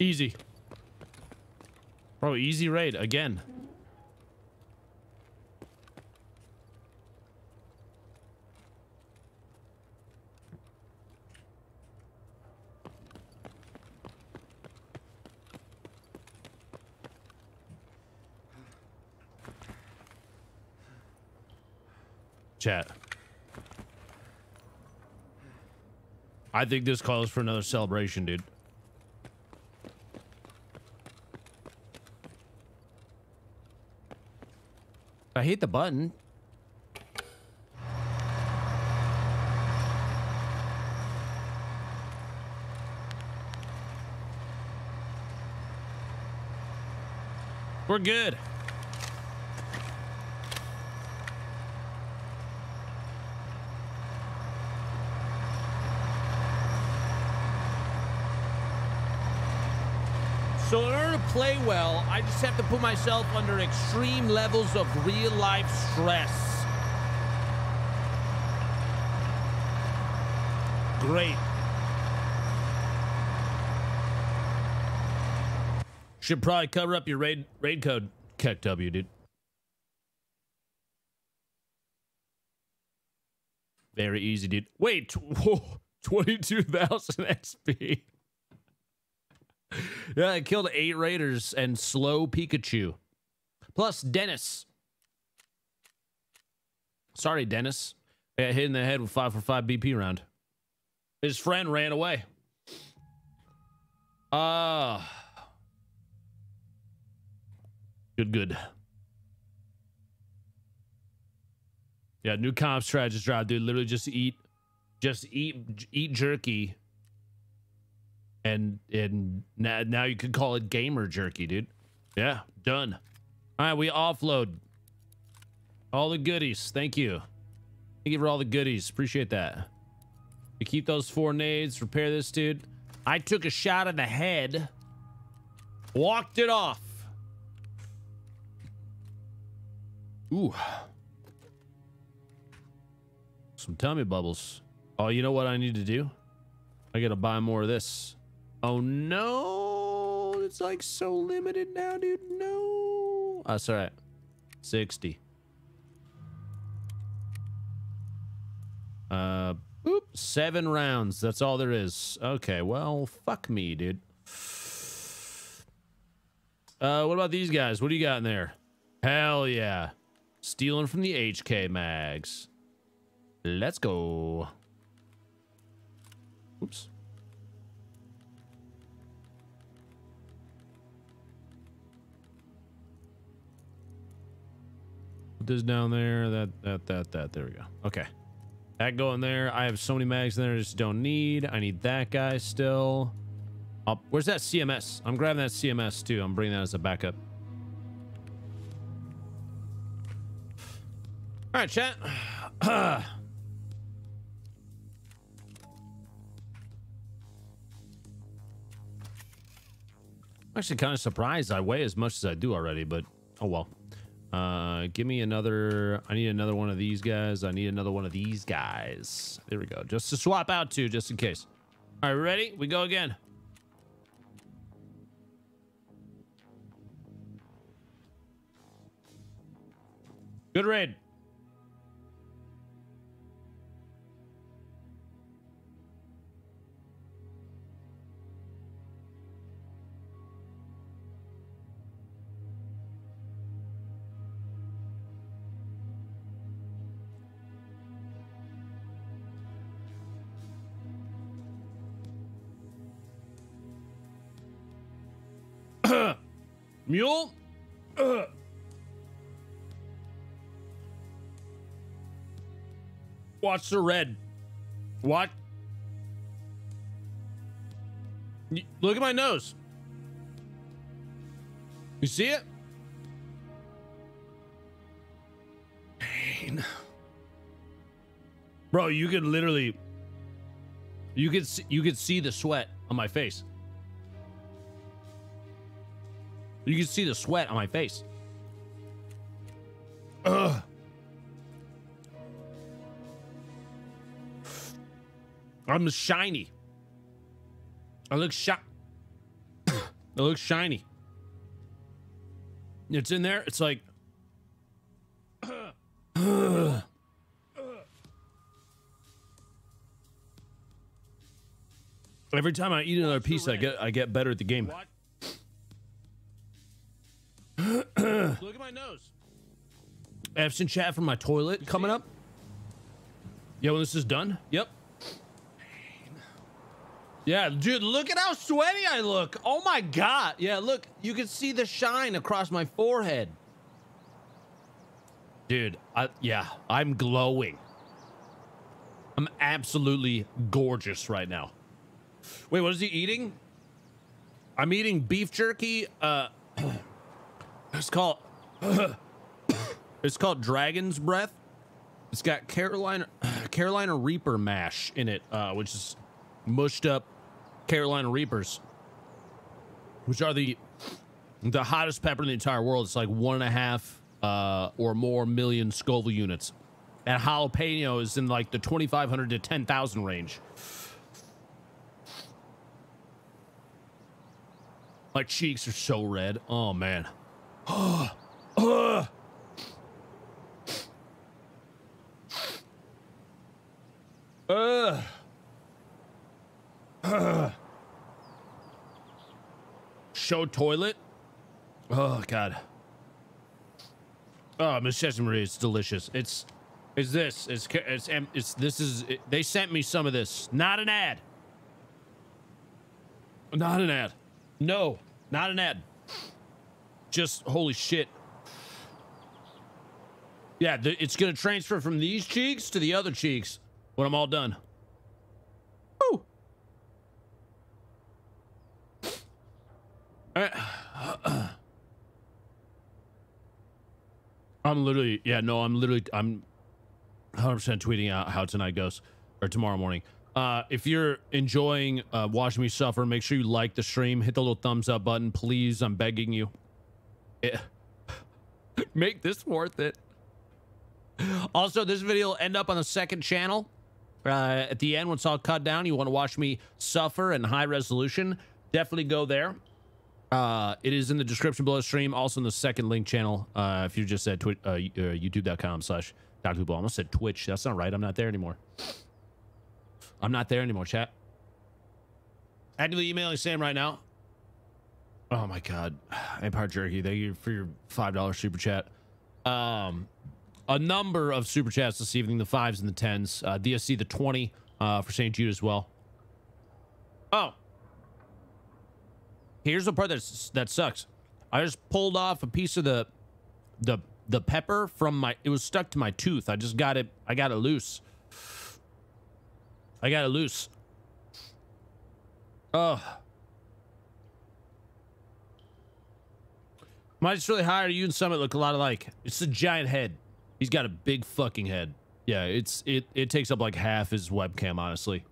Easy. Bro, easy raid again. Chat. I think this calls for another celebration, dude. I hit the button. We're good. So in order to play well, I just have to put myself under extreme levels of real life stress. Great. Should probably cover up your raid raid code, Keck W, dude. Very easy, dude. Wait, [LAUGHS] whoa, 22,000 [LAUGHS] XP. Yeah, I killed eight raiders and slow Pikachu. Plus Dennis. Sorry, Dennis. Got hit in the head with five for five BP round. His friend ran away. Ah. good, good. Yeah, new comp strat just dropped, dude. Literally just eat, just eat, eat jerky. And and now, now you could call it gamer jerky, dude. Yeah, done. All right, we offload all the goodies. Thank you. Thank you for all the goodies. Appreciate that. You keep those four nades. Repair this, dude. I took a shot in the head. Walked it off. Ooh. Some tummy bubbles. Oh, you know what I need to do? I gotta buy more of this. Oh no! It's like so limited now, dude. No. That's all right. 60. Uh, boop. Seven rounds. That's all there is. Okay, well, fuck me, dude. Uh, what about these guys? What do you got in there? Hell yeah. Stealing from the HK mags. Let's go. Oops. Put this down there. That, that, that, that. There we go. Okay. That going there. I have so many mags in there I just don't need. I need that guy still. I'll, where's that CMS? I'm grabbing that CMS too. I'm bringing that as a backup. All right, chat. [CLEARS THROAT] I'm actually kind of surprised I weigh as much as I do already, but oh well. Uh, give me another. I need another one of these guys. I need another one of these guys. There we go. Just to swap out to, just in case. All right, ready? We go again. Good raid. Mule. Ugh. Watch the red. What? Look at my nose. You see it? Pain. Bro, you could literally you could see, you could see the sweat on my face. You can see the sweat on my face. Ugh. I'm shiny. I look shi- [COUGHS] I look shiny. It's in there. It's like [COUGHS] Every time I eat another piece, I get I get better at the game. Look at my nose. Absent chat from my toilet coming up. Yeah, when this is done. Yep. Yeah, dude, look at how sweaty I look. Oh my god. Yeah, look, you can see the shine across my forehead. Dude, I, yeah, I'm glowing. I'm absolutely gorgeous right now. Wait, what is he eating? I'm eating beef jerky. Uh, [CLEARS THROAT] it's called. [COUGHS] it's called Dragon's Breath. It's got Carolina [COUGHS] Carolina Reaper mash in it, uh, which is mushed up Carolina Reapers, which are the the hottest pepper in the entire world. It's like one and a half uh, or more million Scoville units, and jalapeno is in like the 2,500 to 10,000 range. My cheeks are so red. Oh man. Ugh. [SIGHS] Show toilet. Oh god. Oh, Miss Sesame it's delicious. It's is this. It's it's it's this is it, they sent me some of this. Not an ad. Not an ad. No, not an ad. Just holy shit. Yeah, it's gonna transfer from these cheeks to the other cheeks when I'm all done. Alright. [CLEARS THROAT] I'm literally, yeah, no, I'm literally, I'm 100% tweeting out how tonight goes or tomorrow morning. Uh, if you're enjoying uh, watching me suffer, make sure you like the stream, hit the little thumbs up button, please. I'm begging you. Eh. [LAUGHS] make this worth it. Also, this video will end up on the second channel. Uh, at the end, it's all cut down, you want to watch me suffer in high resolution, definitely go there. Uh, it is in the description below the stream, also in the second link channel. Uh, if you just said twi- uh, uh, youtube.com slash DrLupo. Almost said Twitch. That's not right. I'm not there anymore. I'm not there anymore, chat. Actively emailing Sam right now. Oh my god. [SIGHS] Empire Jerky, thank you for your five dollar super chat. Um a number of super chats this evening, the fives and the tens. Uh DSC the 20 uh for St. Jude as well. Oh. Here's the part that's that sucks. I just pulled off a piece of the the the pepper from my it was stuck to my tooth. I just got it I got it loose. I got it loose. Oh. Just really hire you and Summit look a lot alike. It's a giant head. He's got a big fucking head. Yeah, it's it it takes up like half his webcam, honestly.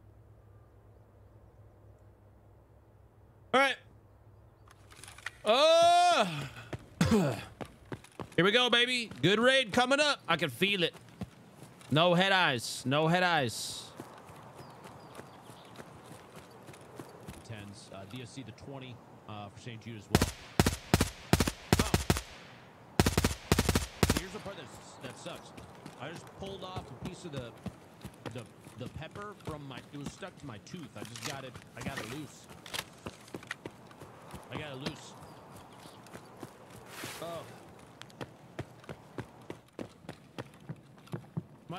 All right. Oh. [COUGHS] Here we go, baby. Good raid coming up. I can feel it. No head eyes. No head eyes. Tens. Uh, DSC the 20 uh, for St. Jude as well. Here's the part that's, that sucks. I just pulled off a piece of the the the pepper from my. It was stuck to my tooth. I just got it. I got it loose. I got it loose. Oh.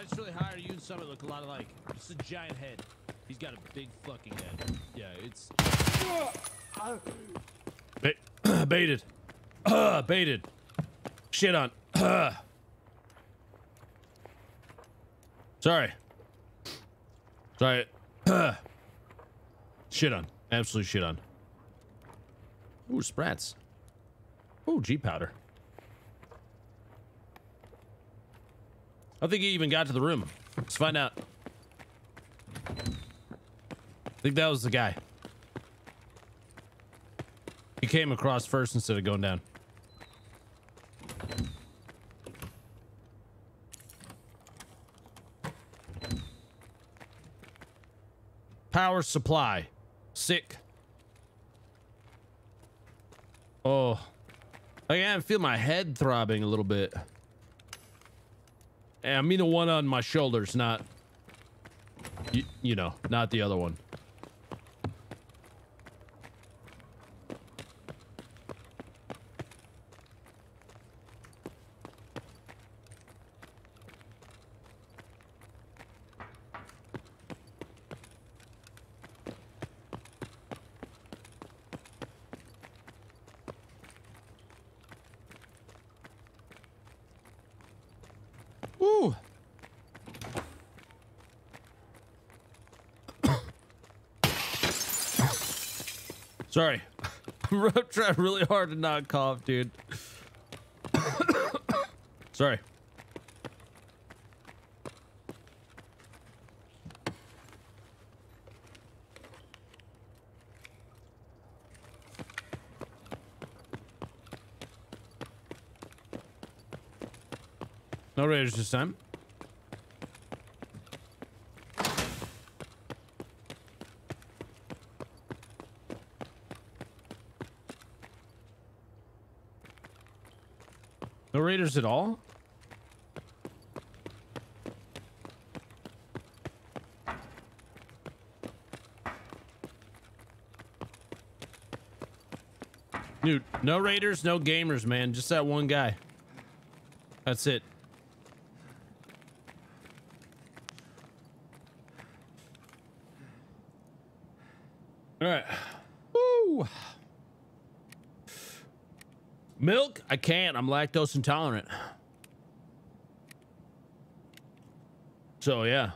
Just really hire you and Summit look a lot alike. It's a giant head. He's got a big fucking head. Yeah, it's ba- [CLEARS THROAT] baited. Uh, [CLEARS THROAT] baited. Shit on. [CLEARS THROAT] Sorry. Sorry. [CLEARS THROAT] Shit on. Absolute shit on. Ooh, sprats. Ooh, G powder. I think he even got to the room. Let's find out. I think that was the guy. He came across first instead of going down. Power supply. Sick. Oh. I can feel my head throbbing a little bit. And I mean the one on my shoulders, not... You, you know, not the other one. Ooh. Sorry. [LAUGHS] I'm trying really hard to not cough, dude. [COUGHS] Sorry. No raiders this time. At all? Dude, no raiders, no gamers, man. Just that one guy. That's it. All right. Woo. Milk? I can't. I'm lactose intolerant. So, yeah.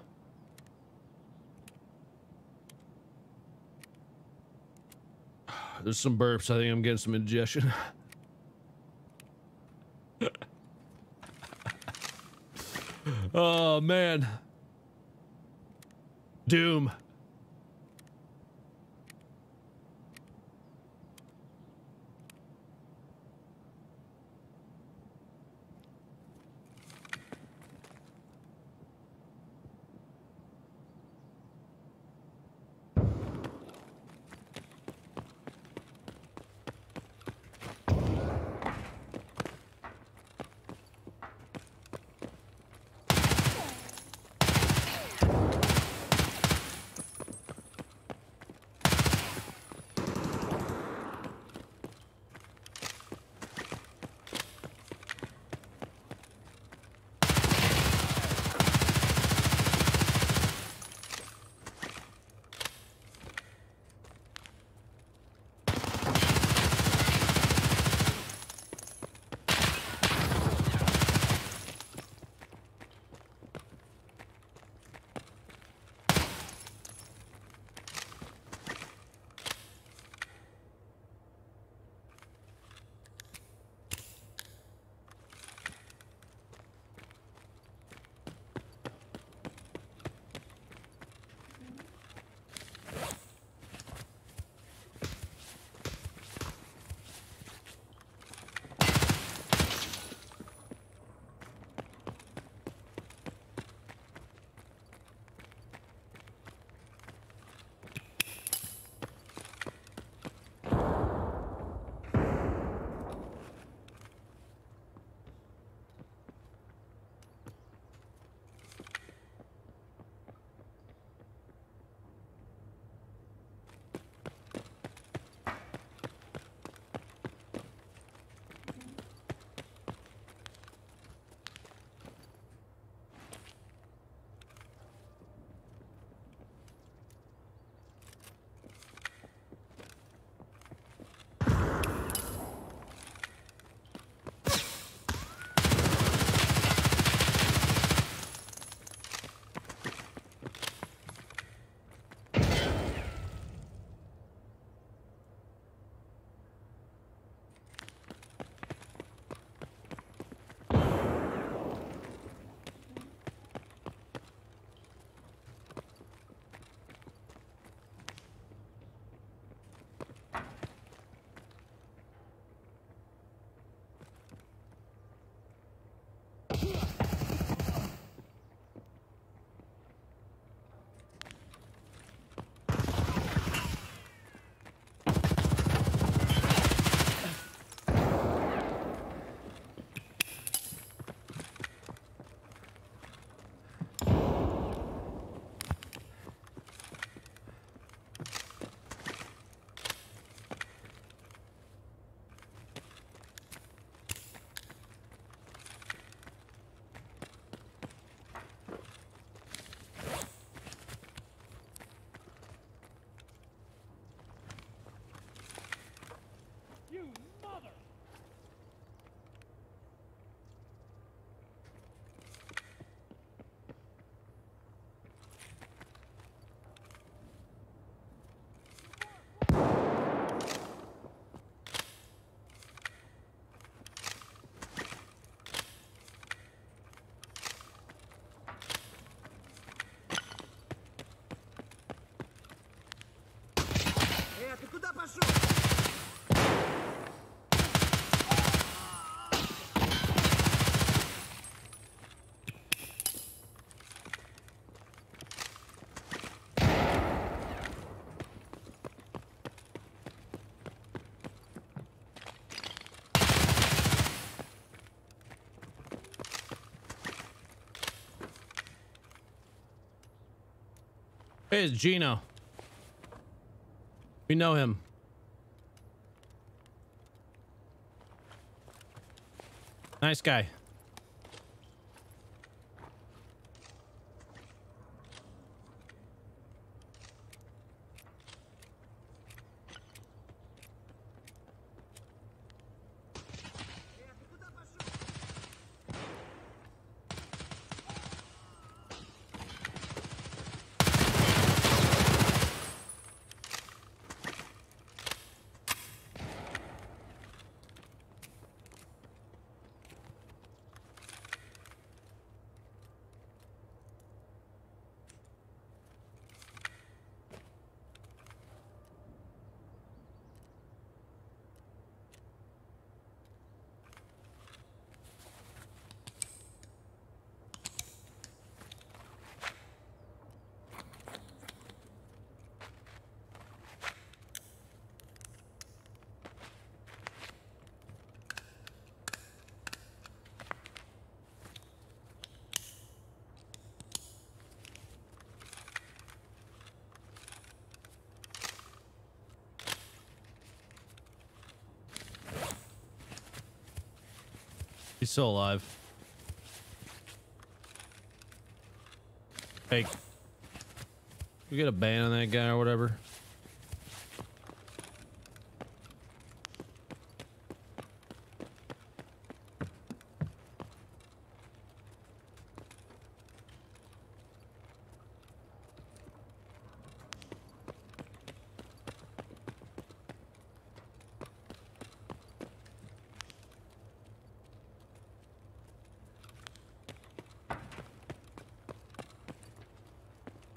There's some burps. I think I'm getting some indigestion. [LAUGHS] oh, man. Doom. Hey, it's Gino. We know him. Nice guy. He's still alive. Hey, we get a ban on that guy or whatever.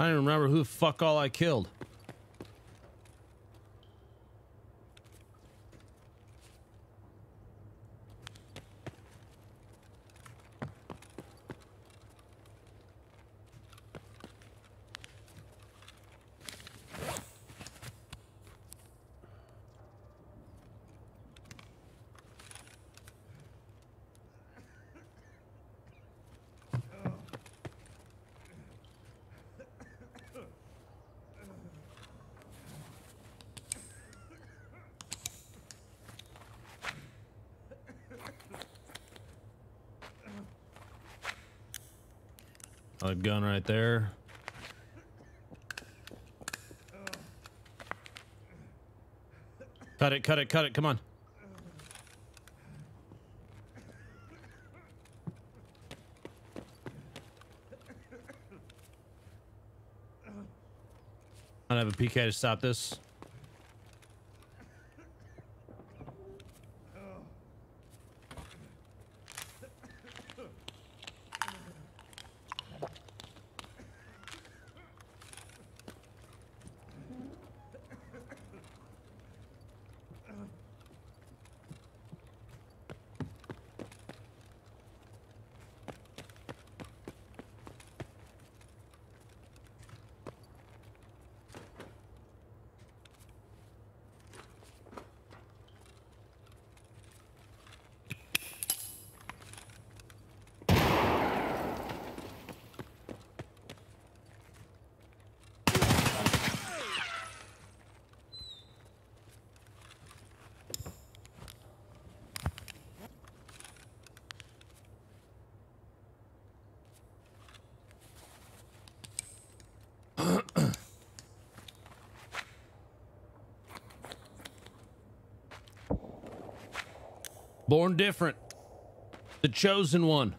Don't even remember who the fuck all I killed. A gun right there. Cut it, cut it, cut it. Come on. I don't have a PK to stop this. Born different. The chosen one.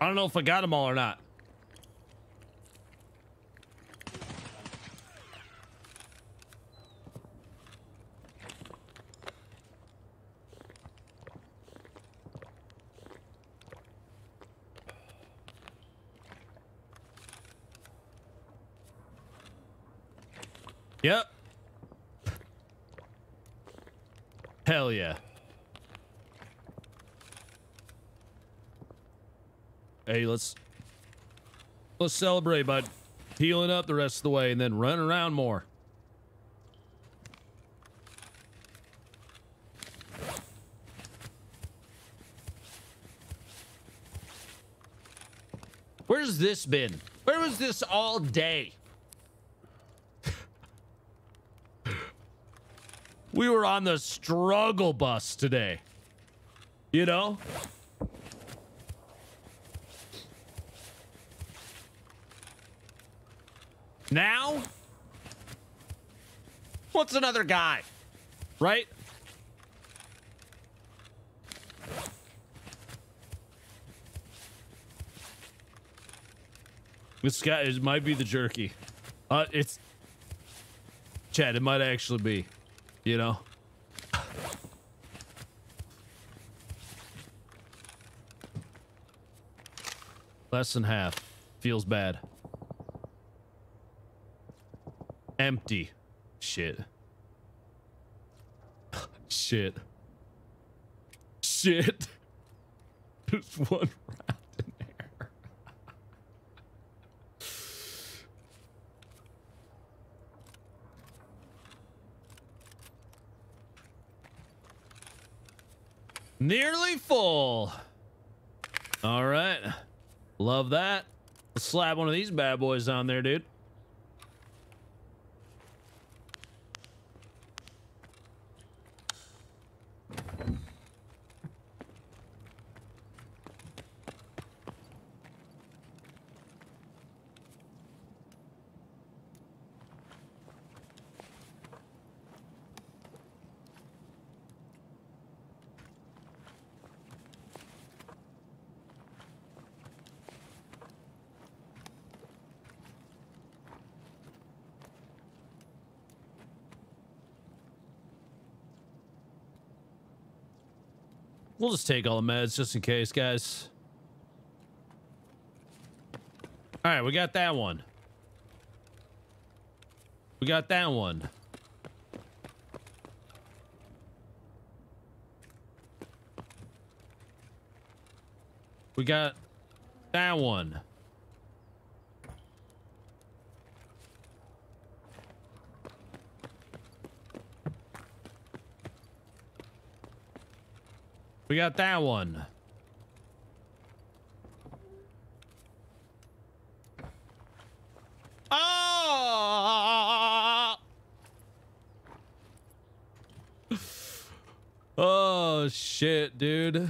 I don't know if I got them all or not. Yep. Hell yeah. Hey, let's let's celebrate by healing up the rest of the way and then run around more. Where's this been? Where was this all day? [LAUGHS] we were on the struggle bus today. You know? Now? What's another guy? Right? This guy it might be the jerky. Uh it's Chad, it might actually be. You know? Less than half. Feels bad. Empty. Shit. Shit. Shit. There's one round in there. Nearly full. All right. Love that. Let's slap one of these bad boys on there, dude. We'll just take all the meds just in case, guys. All right, we got that one. We got that one. We got that one. We got that one. Oh! [LAUGHS] Oh shit, dude.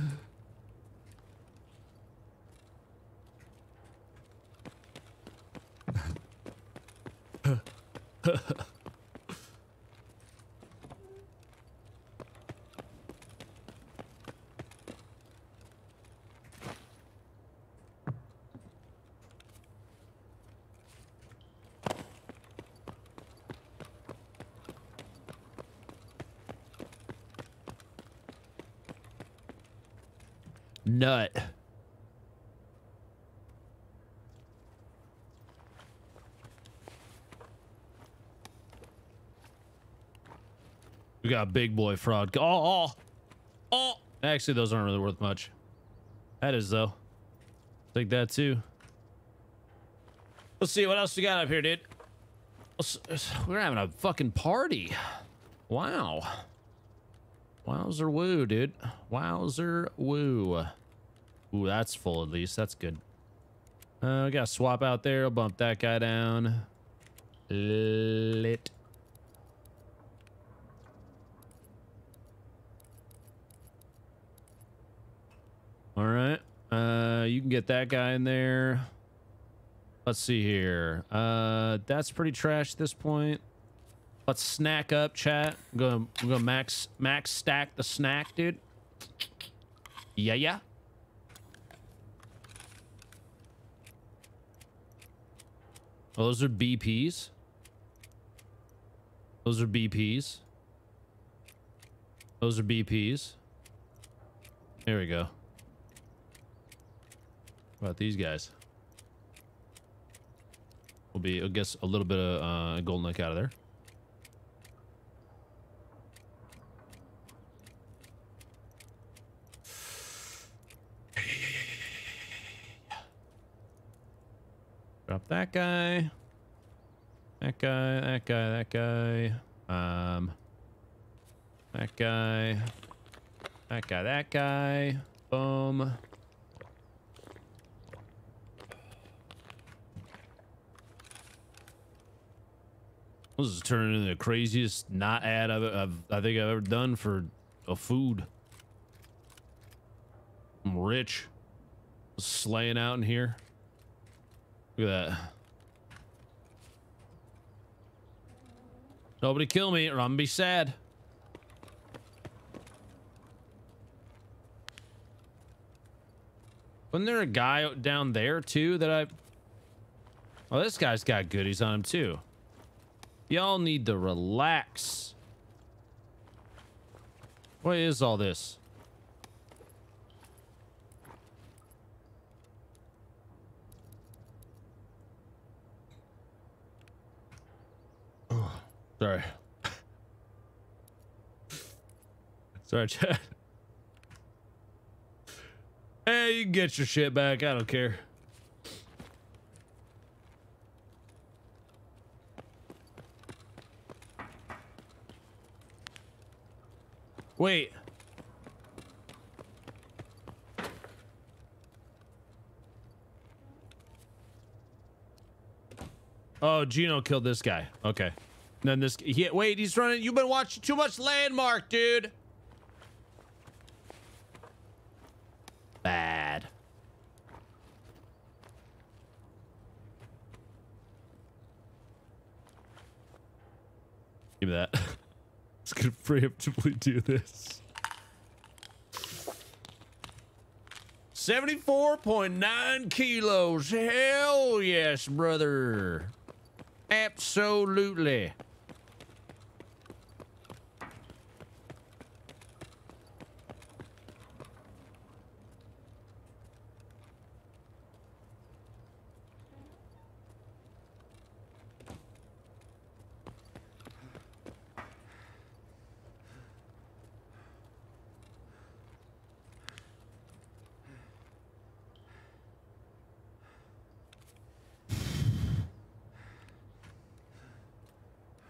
We got big boy fraud. Oh, oh, oh. Actually, those aren't really worth much. That is though. Take that too. Let's see what else we got up here, dude. We're having a fucking party. Wow. Wowzer woo, dude. Wowzer woo. Ooh, that's full at least. That's good. Uh, we got a swap out there. I'll bump that guy down. Lit. All right. Uh, you can get that guy in there. Let's see here. Uh, that's pretty trash at this point. Let's snack up, chat. I'm gonna, I'm gonna max max stack the snack, dude. Yeah, yeah. Oh, those are BPs. Those are BPs. Those are BPs. There we go. How about these guys? Will be, I guess, a little bit of uh, golden neck out of there. Drop that guy. That guy, that guy, that guy. Um, that guy. That guy, that guy. Boom. This is turning into the craziest not ad I've, I've, I think I've ever done for a food. I'm rich. Slaying out in here. Look at that. Nobody kill me or I'm gonna be sad. Wasn't there a guy down there too that I... Oh, this guy's got goodies on him too. Y'all need to relax. What is all this? Sorry. [LAUGHS] Sorry, Chad. [LAUGHS] Hey, you can get your shit back. I don't care. Wait. Oh, Gino killed this guy. Okay. And then this he, wait, he's running. You've been watching too much landmark, dude. Bad. Give me that. [LAUGHS] It's gonna preemptively do this. 74.9 kilos. Hell yes, brother. Absolutely.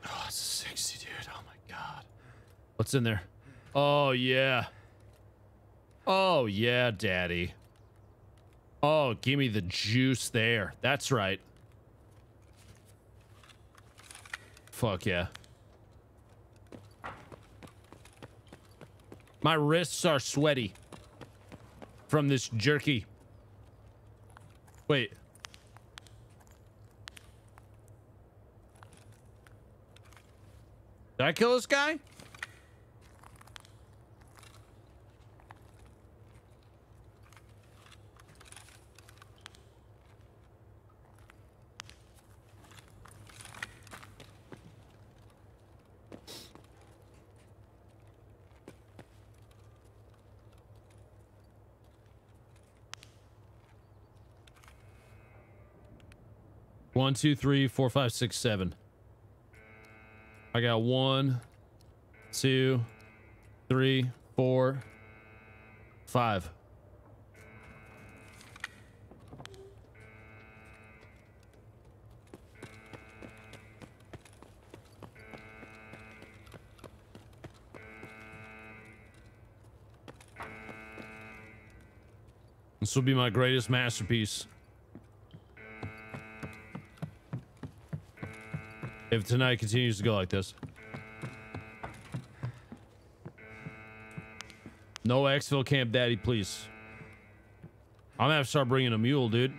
Oh, it's 60, dude. Oh my god. What's in there? Oh yeah. Oh yeah, daddy. Oh, give me the juice there. That's right. Fuck yeah. My wrists are sweaty from this jerky. Wait. Did I kill this guy? One, two, three, four, five, six, seven. I got one, two, three, four, five. This will be my greatest masterpiece. If tonight continues to go like this. No exfil camp daddy, please. I'm gonna have to start bringing a mule, dude.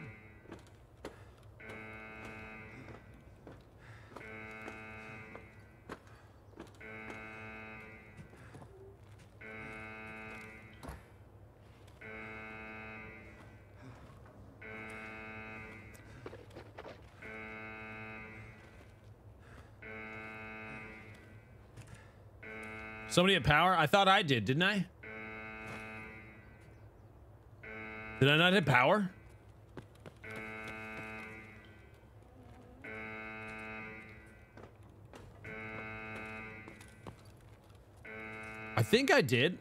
Somebody at power? I thought I did, didn't I? Did I not hit power? I think I did.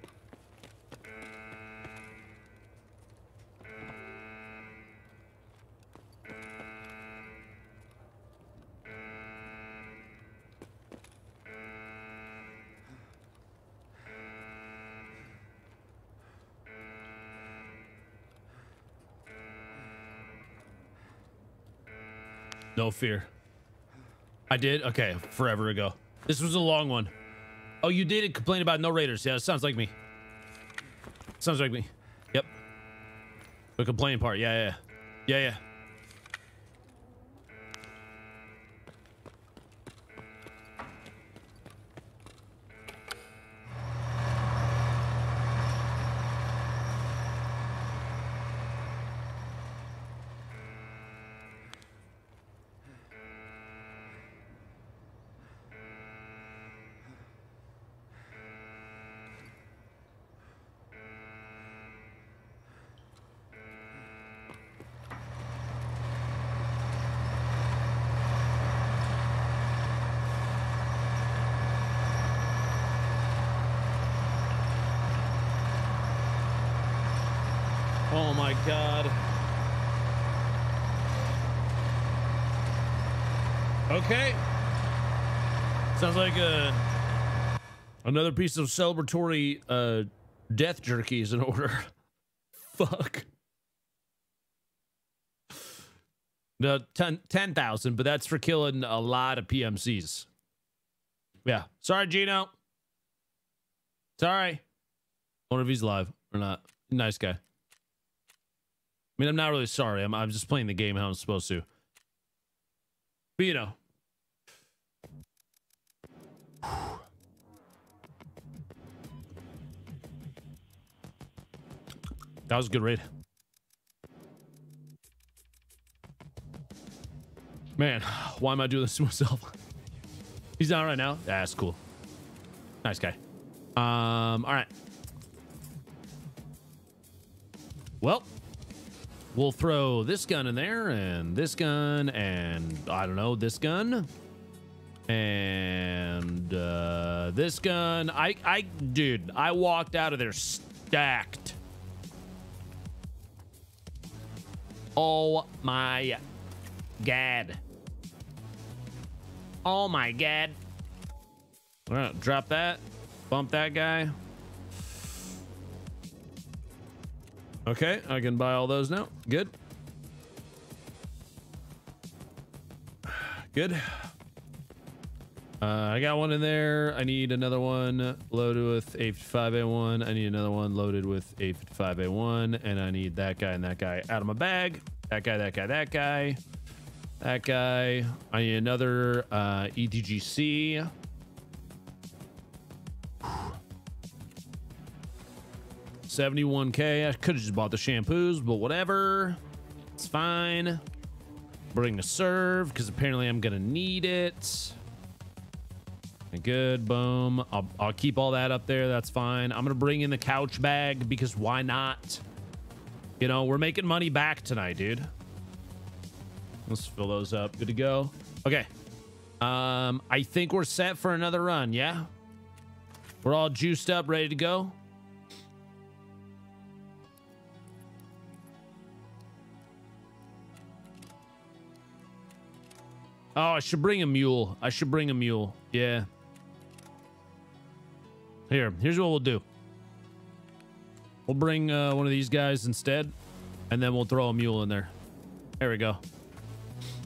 No fear. I did? Okay, forever ago. This was a long one. Oh, you did complain about no raiders. Yeah, sounds like me. Sounds like me. Yep. The complaining part. Yeah, yeah. Yeah, yeah. Oh my god. Okay. Sounds like uh another piece of celebratory uh death jerky is in order. [LAUGHS] Fuck. 10 10,000, but that's for killing a lot of PMCs. Yeah. Sorry, Gino. Sorry. Wonder if he's live or not. Nice guy. I mean, I'm not really sorry. I'm, I'm just playing the game how I'm supposed to. But you know. That was a good raid. Man, [SIGHS] why am I doing this to myself? [LAUGHS] He's down right now. Yeah, that's cool. Nice guy. Um, all right. Well, we'll throw this gun in there and this gun and I don't know, this gun and uh, this gun. I, I, dude, I walked out of there stacked. Oh my god. Oh my god. All right, drop that. Bump that guy. Okay, I can buy all those now. Good. Good. Uh, I got one in there. I need another one loaded with A55A1. I need another one loaded with A55A1. And I need that guy and that guy out of my bag. That guy, that guy, that guy. That guy. I need another uh, ETGC. Seventy-one K. I could have just bought the shampoos, but whatever. It's fine. Bring a serve because apparently I'm gonna need it. Good, boom. I'll, I'll keep all that up there. That's fine. I'm gonna bring in the couch bag because why not? You know, we're making money back tonight, dude. Let's fill those up. Good to go. Okay. Um, I think we're set for another run. Yeah. We're all juiced up, ready to go. Oh, I should bring a mule. I should bring a mule. Yeah. Here, here's what we'll do. We'll bring uh, one of these guys instead, and then we'll throw a mule in there. There we go.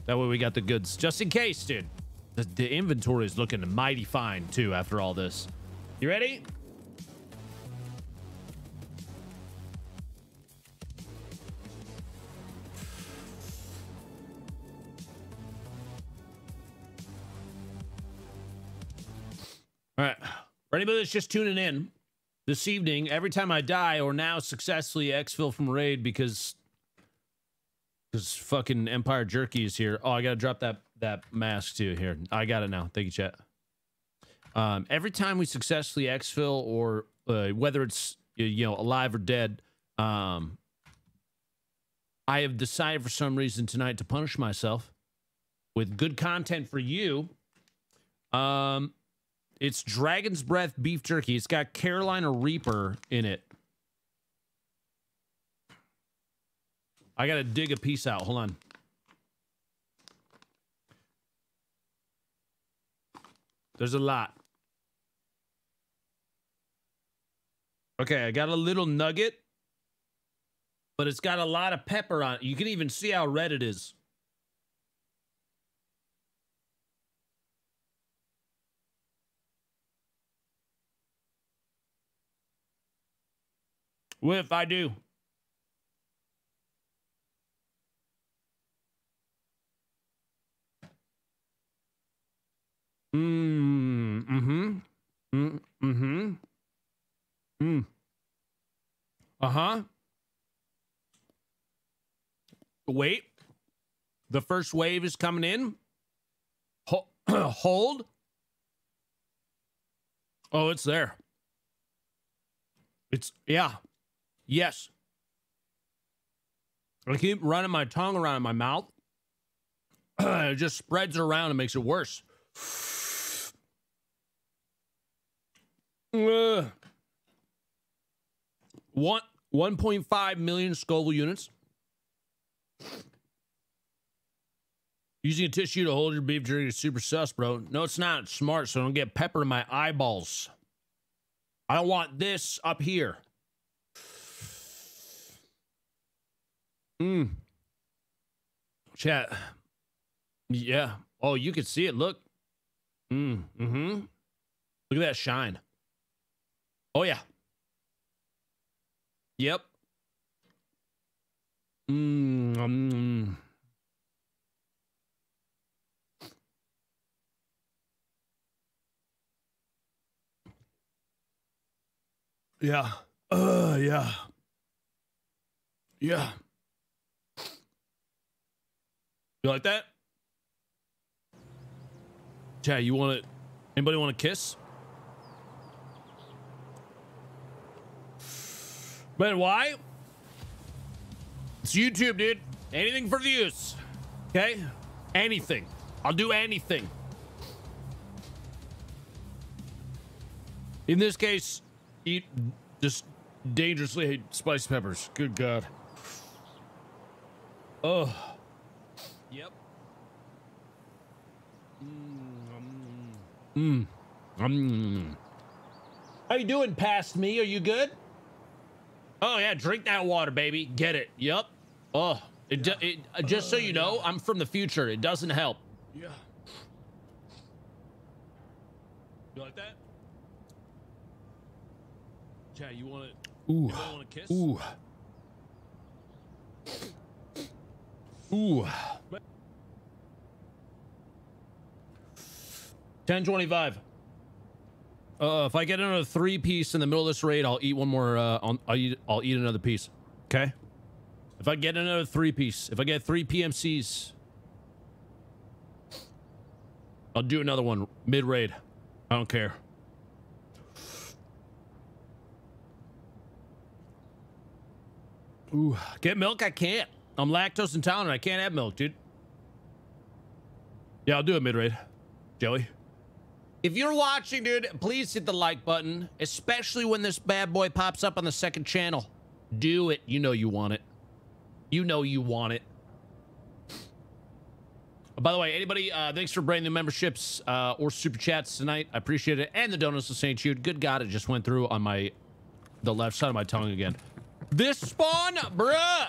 That way we got the goods, just in case, dude. The, the inventory is looking mighty fine, too, after all this. You ready? All right. For anybody that's just tuning in this evening, every time I die or now successfully exfil from raid because because fucking Empire Jerky is here. Oh, I gotta drop that that mask too. Here, I got it now. Thank you, chat. Um, every time we successfully exfil or uh, whether it's you know alive or dead, um, I have decided for some reason tonight to punish myself with good content for you. Um, it's Dragon's Breath beef jerky. It's got Carolina Reaper in it. I gotta dig a piece out. Hold on. There's a lot. Okay, I got a little nugget, but it's got a lot of pepper on it. You can even see how red it is. Whiff, I do. Mm, mm-hmm. Mm, mm-hmm. Mm. Uh-huh. Wait. The first wave is coming in. [CLEARS THROAT] Hold. Oh, it's there. It's yeah. Yes. I keep running my tongue around in my mouth. [CLEARS THROAT] it just spreads around and makes it worse. Uh, [SIGHS] one 1.5 million Scoville units. Using a tissue to hold your beef jerky is super sus, bro. No, it's not. It's smart, so don't get pepper in my eyeballs. I don't want this up here. Mm. Chat. Yeah. Oh, you can see it. Look. Mm, mm-hmm. Look at that shine. Oh yeah. Yep. Mm, mm. Yeah. Uh yeah. Yeah. You like that? Chad, you want to anybody want to kiss? But why? It's YouTube, dude. Anything for the views. Okay? Anything. I'll do anything. In this case, eat just dangerously hate spiced peppers. Good God. Oh. Mmm. Mm. How you doing past me? Are you good? Oh yeah, drink that water, baby. Get it. Yep. Oh, it, do- it uh, just so you know, I'm from the future. It doesn't help. Yeah. You like that? Chad, you want to? Ooh. Want to kiss? Ooh. Ooh. 1025. Uh, if I get another three piece in the middle of this raid, I'll eat one more. Uh, I'll, I'll eat. I'll eat another piece. Okay. If I get another three piece, if I get three PMCs, I'll do another one mid raid. I don't care. Ooh, get milk? I can't. I'm lactose intolerant. I can't have milk, dude. Yeah, I'll do it mid raid. Joey. If you're watching, dude, please hit the like button, especially when this bad boy pops up on the second channel. Do it. You know you want it. You know you want it. By the way, anybody, uh, thanks for bringing the memberships uh, or super chats tonight. I appreciate it. And the donuts to St. Jude. Good God, it just went through on my, the left side of my tongue again. This spawn, bruh.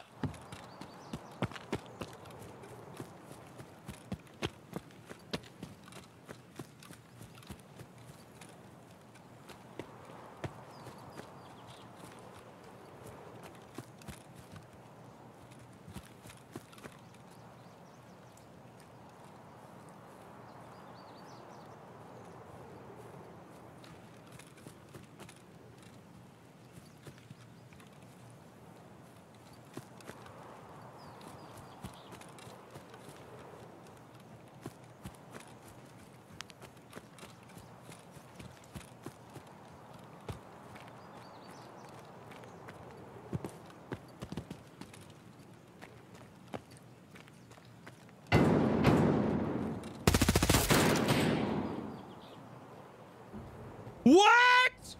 What?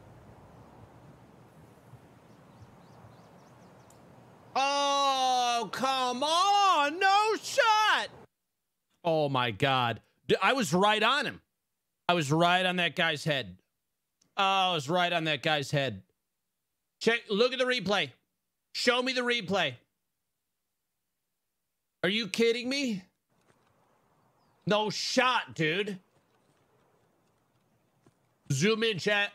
Oh, come on. No shot. Oh, my God. I was right on him. I was right on that guy's head. Oh, I was right on that guy's head. Check. Look at the replay. Show me the replay. Are you kidding me? No shot, dude. Zoom in, chat.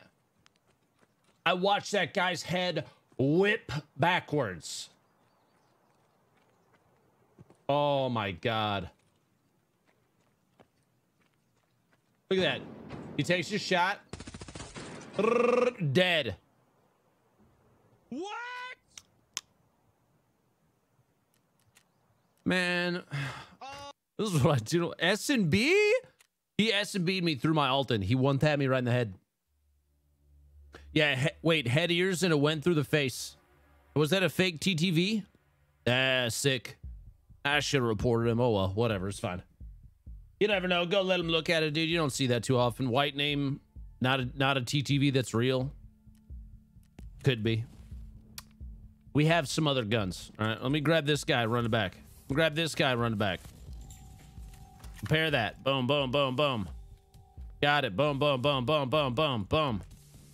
I watched that guy's head whip backwards. Oh my god. Look at that. He takes his shot. Dead. What? Man. [SIGHS] This is what I do. S and B? He S and B'd me through my Altyn. He one tapped me right in the head. Yeah, he- wait, head ears and it went through the face. Was that a fake TTV? Ah, sick. I should have reported him. Oh well, whatever. It's fine. You never know. Go let him look at it, dude. You don't see that too often. White name, not a not a TTV that's real. Could be. We have some other guns. All right, let me grab this guy, run it back. Grab this guy, run it back. Compare that. Boom, boom, boom, boom. Got it. Boom, boom, boom, boom, boom, boom, boom.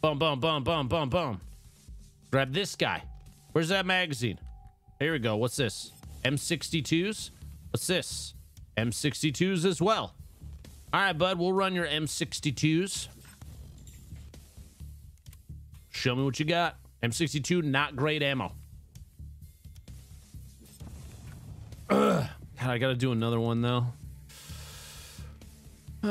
Boom, boom, boom, boom, boom, boom. Grab this guy. Where's that magazine? Here we go. What's this? M62s? assists. M62s as well. All right, bud, we'll run your M62s. Show me what you got. M62, not great ammo. Ugh. [CLEARS THROAT] God, I gotta do another one though. Uh,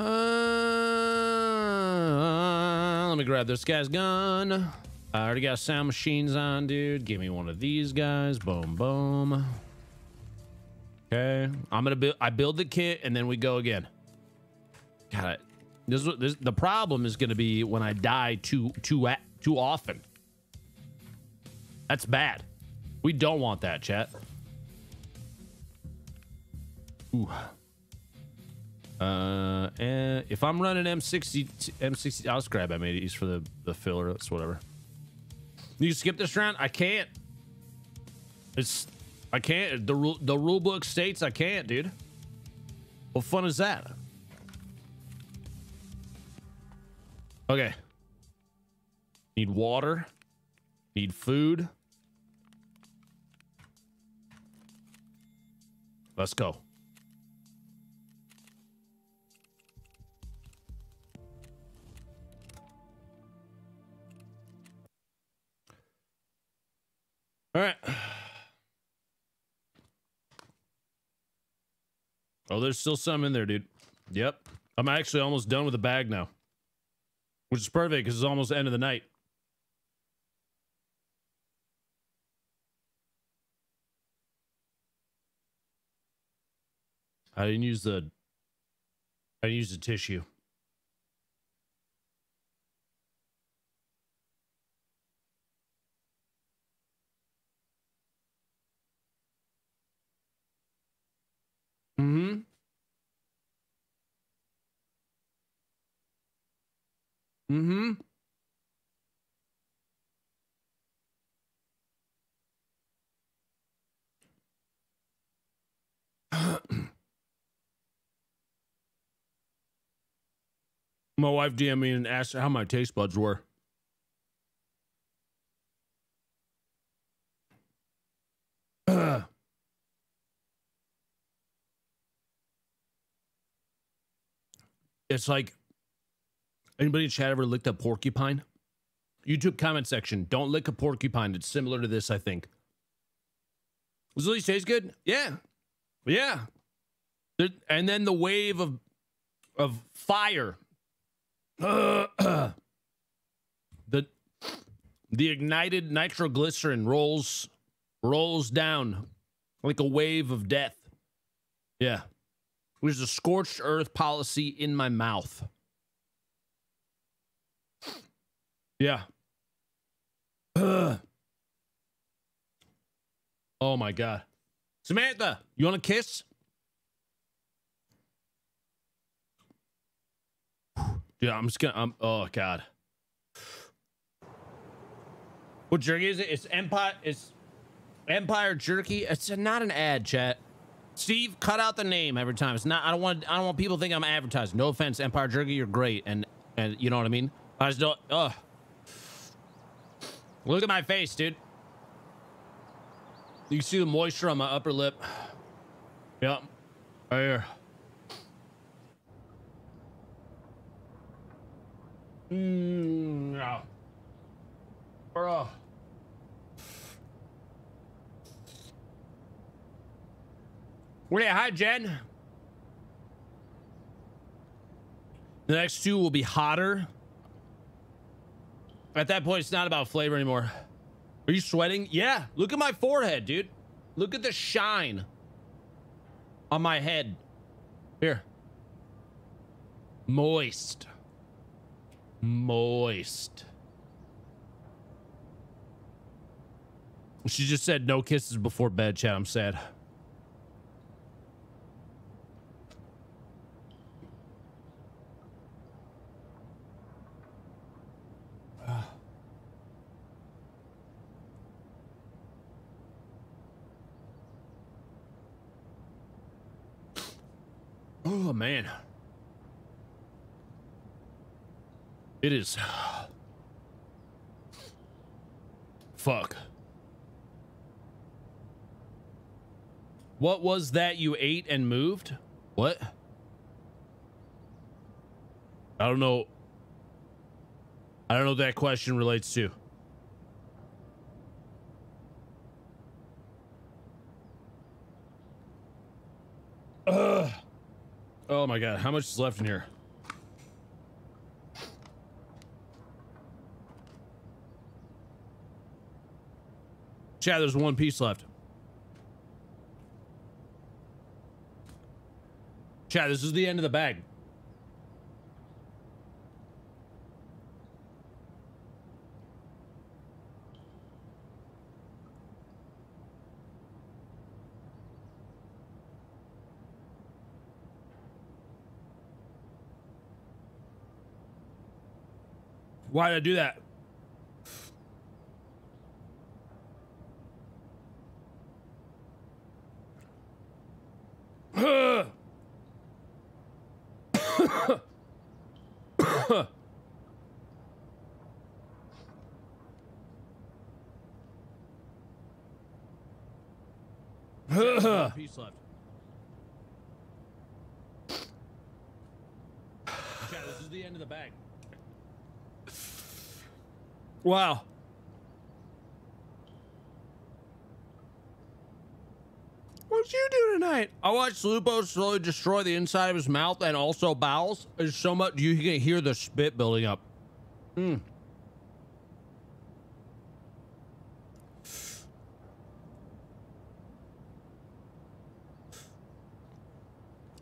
let me grab this guy's gun. I already got sound machines on, dude. Give me one of these guys. Boom, boom. Okay, I'm gonna build. I build the kit and then we go again. Got it. This, is- this the problem is gonna be when I die too too too often. That's bad. We don't want that, chat. Ooh. Uh, and if I'm running M60, M60, I'll just grab M80s for the the filler. That's whatever. You skip this round? I can't. It's I can't. The rule the rule book states I can't, dude. What fun is that? Okay. Need water. Need food. Let's go. All right. Oh, there's still some in there, dude. Yep. I'm actually almost done with the bag now. Which is perfect because it's almost the end of the night. I didn't use the I didn't use the tissue. Mm-hmm. Mm-hmm. [CLEARS THROAT] My wife DM'd me and asked how my taste buds were. [CLEARS THROAT] it's like anybody in chat ever licked a porcupine? YouTube comment section. Don't lick a porcupine. It's similar to this, I think. Does it taste good? Yeah. Yeah. And then the wave of of fire. [CLEARS THROAT] the the ignited nitroglycerin rolls rolls down like a wave of death. Yeah. There's a scorched earth policy in my mouth. Yeah. Ugh. [CLEARS THROAT] Oh my god. Samantha, you want a kiss? Dude, I'm just gonna. I'm, oh god. What jerky is it? It's Empire. It's Empire Jerky. It's not an ad, chat. Steve, cut out the name every time. It's not. I don't want. I don't want people to think I'm advertising. No offense, Empire Jerky. You're great, and and you know what I mean. I just don't. Ugh. Look at my face, dude. You see the moisture on my upper lip. Yep. Right here. Mmm. Yeah. Well, yeah, hi, Jen. The next two will be hotter. At that point, it's not about flavor anymore. Are you sweating? Yeah. Look at my forehead, dude. Look at the shine on my head. Here. Moist. Moist. She just said no kisses before bed, chat. I'm sad. Oh man. It is fuck. What was that you ate and moved? What? I don't know. I don't know what that question relates to. Ugh. Oh my god, how much is left in here? Chad, there's one piece left. Chad, this is the end of the bag. Why did I do that? piece left. Chad, this is the end of the bag. Wow. What'd you do tonight? I watched Lupo slowly destroy the inside of his mouth and also bowels. There's so much you can hear the spit building up. Mm.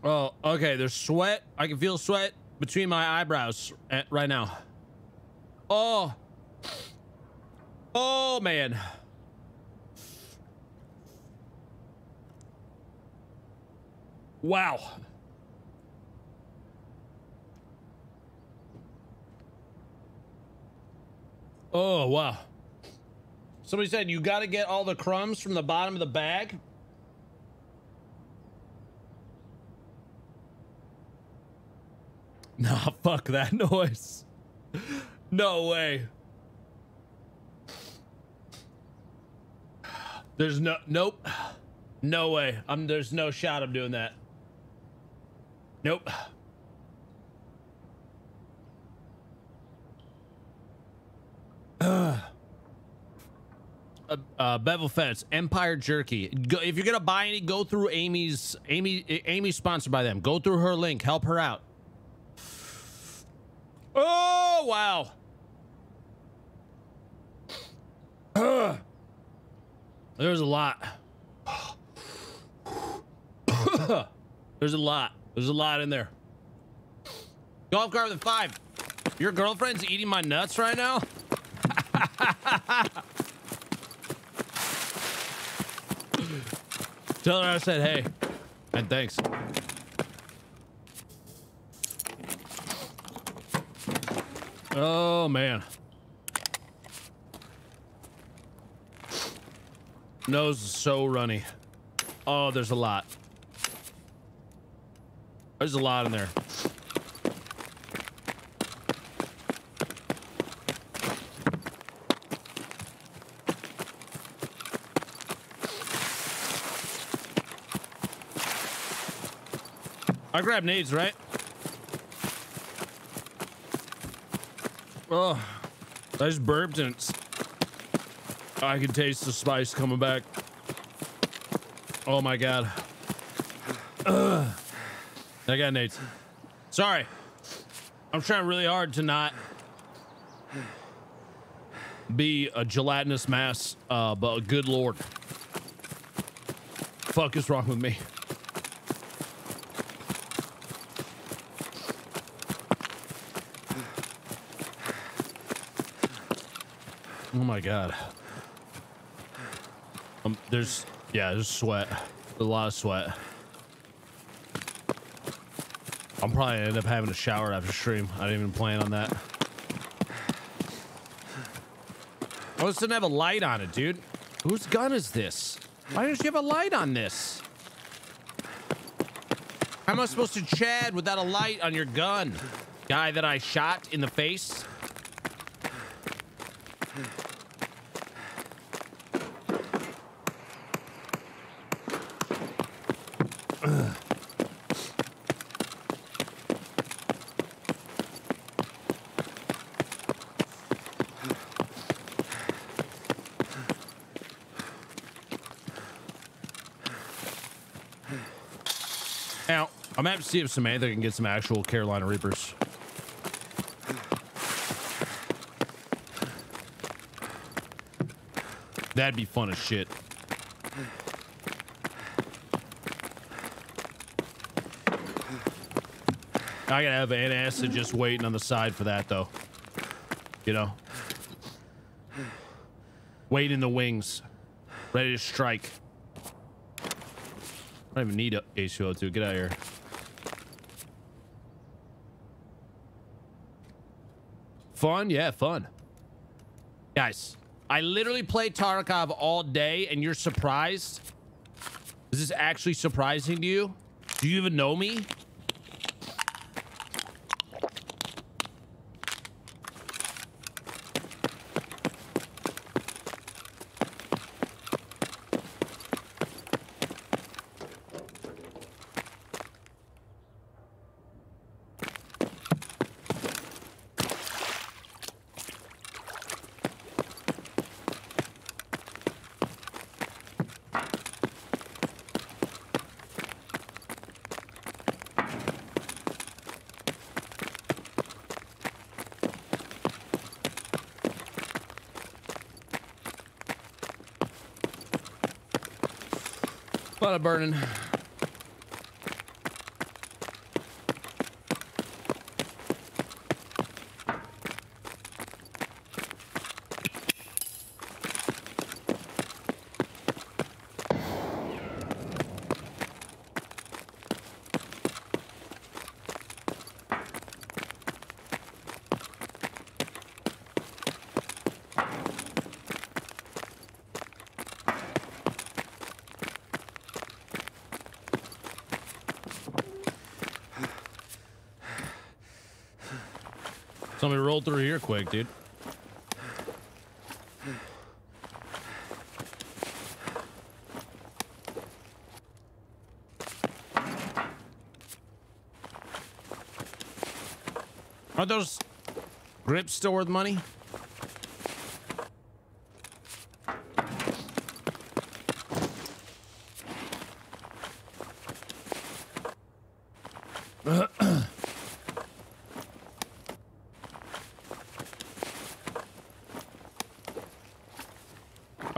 Oh, okay. There's sweat. I can feel sweat between my eyebrows right now. Oh. Oh, man. Wow. Oh, wow. Somebody said you got to get all the crumbs from the bottom of the bag. [LAUGHS] Nah, fuck that [LAUGHS] noise. No way. There's no nope. [SIGHS] No way. I'm there's no shot I'm doing that. Nope. [SIGHS] Uh, uh, Bevel Fence, Empire Jerky. Go, if you're gonna buy any, go through Amy's. Amy, Amy's sponsored by them. Go through her link. Help her out. Oh wow. [CLEARS THROAT] There's a lot. There's a lot. There's a lot in there. Golf cart with a five. Your girlfriend's eating my nuts right now? [LAUGHS] Tell her I said hey. And thanks. Oh man. Nose is so runny. Oh, there's a lot. There's a lot in there. I grabbed nades, right? Oh, I just burped and it's, I can taste the spice coming back. Oh my god. Ugh. I got nade. Sorry. I'm trying really hard to not be a gelatinous mass, uh, but a good lord. Fuck is wrong with me? Oh my god. Um, there's yeah, there's sweat. A lot of sweat. I'm probably gonna end up having a shower after stream. I didn't even plan on that. Oh, this didn't have a light on it, dude. Whose gun is this? Why don't you have a light on this? How am I supposed to Chad without a light on your gun? Guy that I shot in the face? Gonna have to see if Samantha can get some actual Carolina Reapers. That'd be fun as shit. I gotta have antacid just waiting on the side for that though. You know? Wait in the wings. Ready to strike. I don't even need a H2O2. Get out of here. Fun? Yeah, fun. Guys, I literally played Tarkov all day and you're surprised? Is this actually surprising to you? Do you even know me? Lot of burning. Somebody roll through here quick, dude. Are those grips still worth money?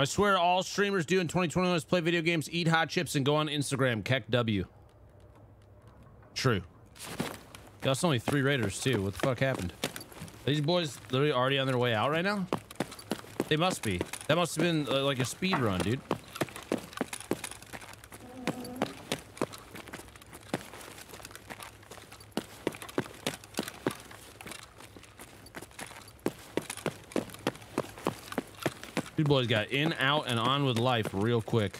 I swear all streamers do in 2021 is play video games, eat hot chips, and go on Instagram. KEKW. True. That's only three raiders too. What the fuck happened? These boys literally already on their way out right now? They must be. That must have been uh, like a speed run, dude. Boys got in, out, and on with life real quick.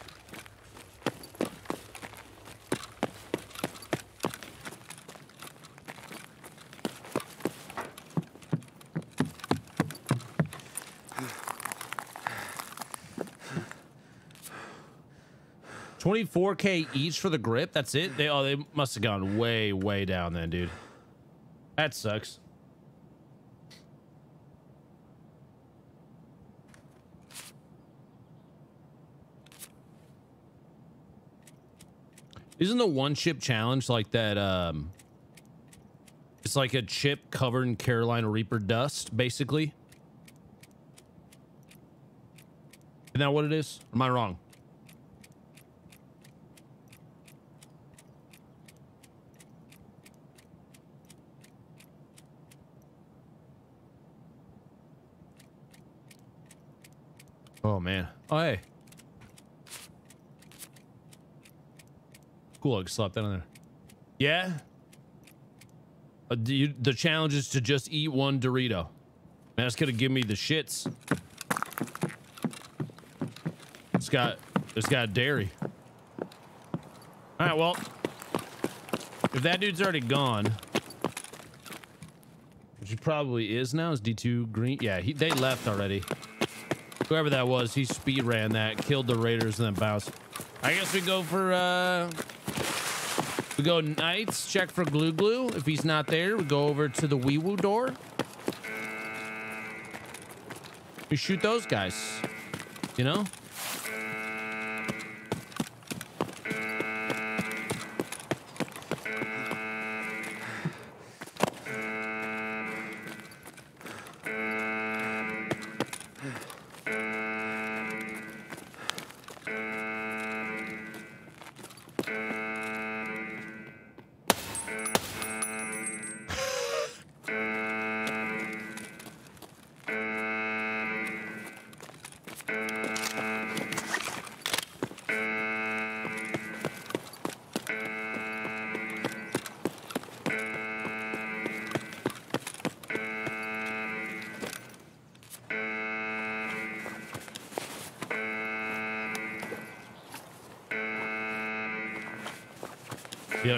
Twenty-four k each for the grip. That's it. They oh they must have gone way way down then, dude. That sucks. Isn't the one chip challenge like that? Um, it's like a chip covered in Carolina Reaper dust, basically. Isn't that what it is? Or am I wrong? Oh man. Oh hey. Cool, I can slap that on there. Yeah. Uh, you, the challenge is to just eat one Dorito. Man, that's gonna give me the shits. It's got it's got dairy. All right, well, if that dude's already gone, which he probably is now, is D2 green? Yeah, he, they left already. Whoever that was, he speed ran that, killed the Raiders, and then bounced. I guess we go for uh we go Knights, check for Glue Glue. If he's not there, we go over to the Wee Woo door. We shoot those guys. You know?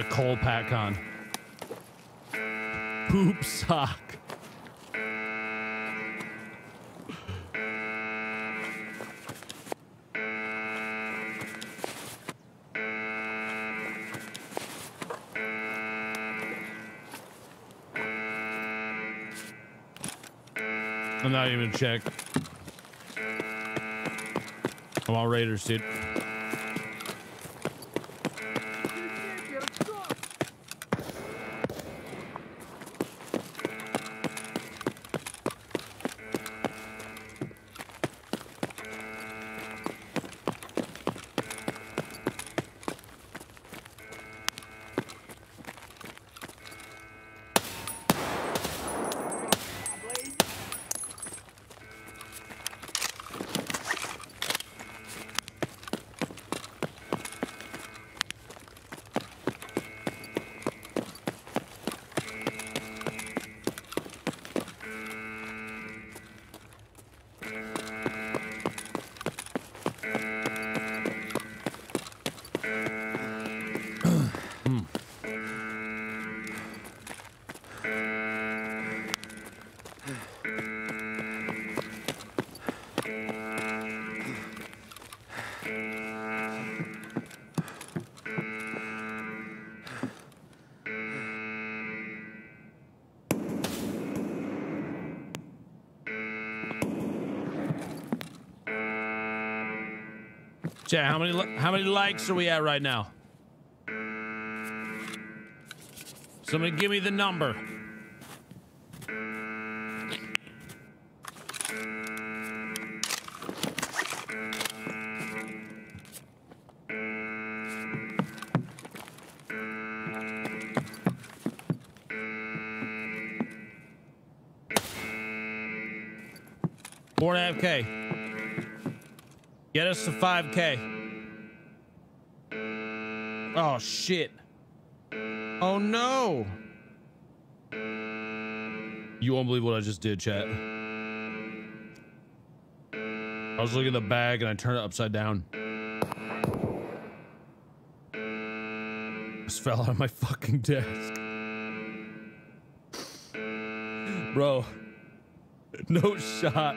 He had a cold pack on. Poop sock. I'm not even check. I'm all Raiders, dude. Chat, how many how many likes are we at right now? Somebody give me the number. Four and a half K. Get us to 5K. Oh, shit. Oh, no. You won't believe what I just did, chat. I was looking at the bag and I turned it upside down. Just fell out of my [LAUGHS] fucking desk. Bro. No shot.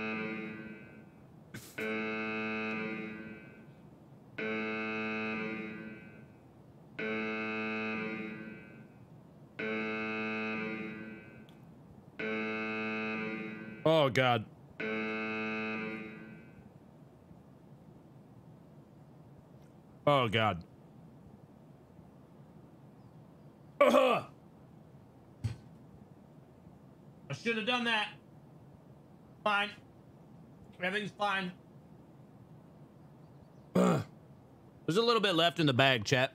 God. Oh god. Ugh. I should have done that. Fine. Everything's fine. There's a little bit left in the bag, chat.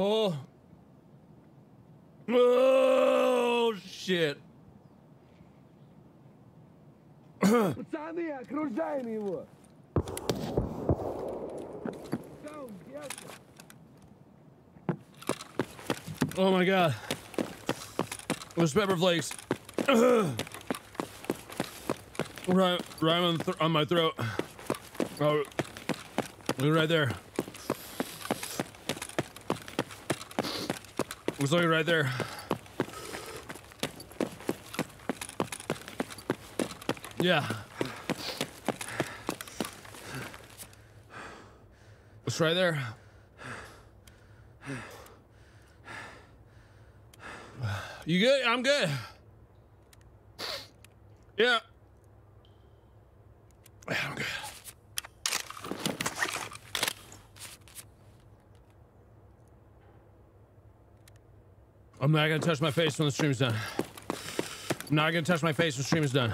Oh. Oh shit. Jamie Oh my god. Those pepper flakes. [CLEARS THROAT] right, right on, on, my throat. Oh, look right there. It's looking right there. Yeah. Right there. You good? I'm good. Yeah. Yeah, I'm good. I'm not gonna touch my face when the stream's done. I'm not gonna touch my face when the stream is done.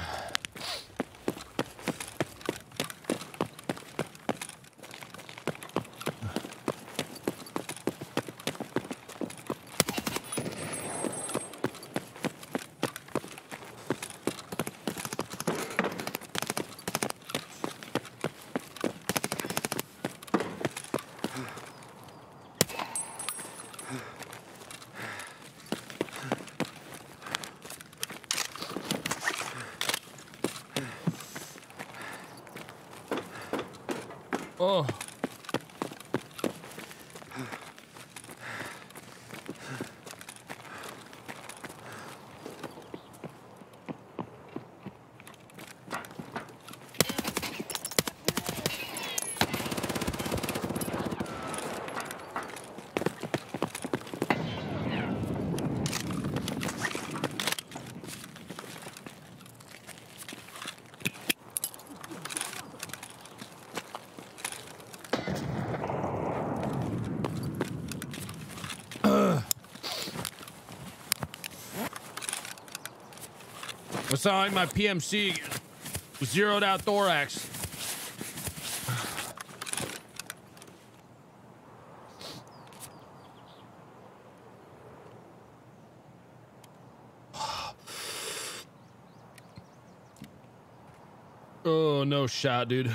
Oh. Sound my PMC zeroed out thorax. [SIGHS] Oh, no shot, dude.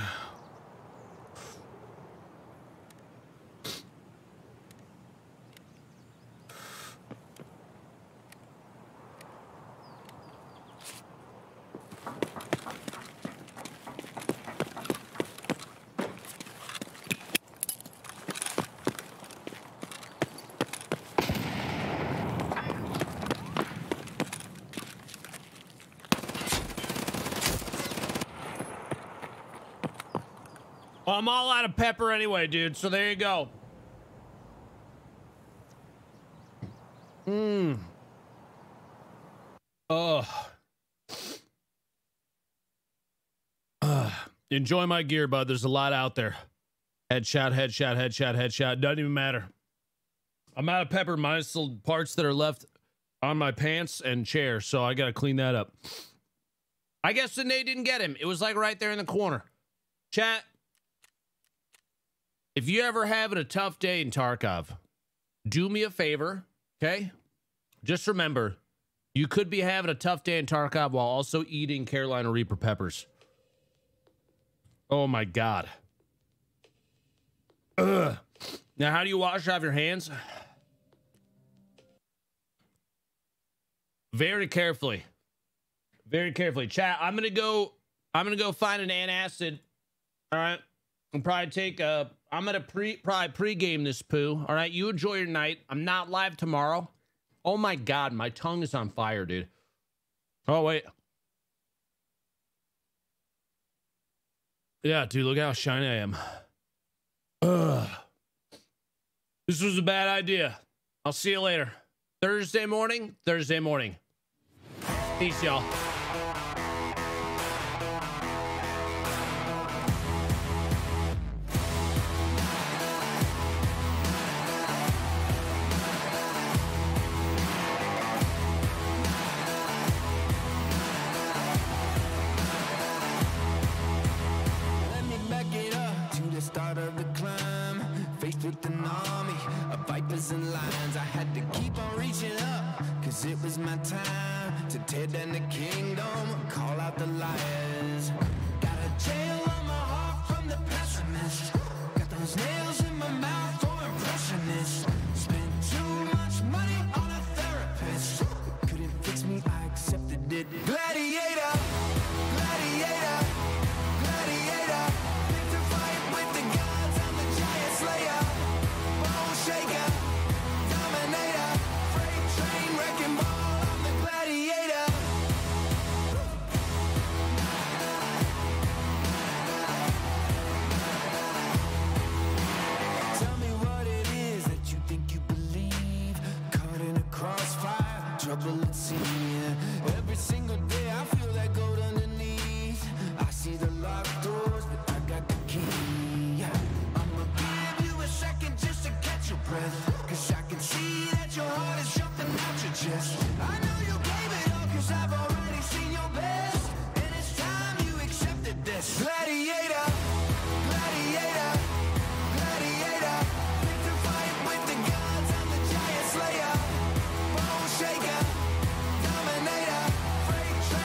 I'm all out of pepper anyway, dude. So there you go. Mmm. Oh. Enjoy my gear, bud. There's a lot out there. Headshot, headshot, headshot, headshot. Doesn't even matter. I'm out of pepper minus the parts that are left on my pants and chair, so I gotta clean that up. I guess the nade didn't get him. It was like right there in the corner. Chat. If you ever having a tough day in Tarkov, do me a favor, okay? Just remember, you could be having a tough day in Tarkov while also eating Carolina Reaper peppers. Oh my god. Ugh. Now, how do you wash off your hands? Very carefully. Very carefully. Chat, I'm gonna go. I'm gonna go find an antacid. All right. And probably take a. I'm gonna pre probably pregame this poo. All right. You enjoy your night. I'm not live tomorrow. Oh my god, my tongue is on fire, dude. Oh wait. Yeah, dude, look how shiny I am. Ugh. This was a bad idea. I'll see you later. Thursday morning, Thursday morning. Peace, y'all. Tear down the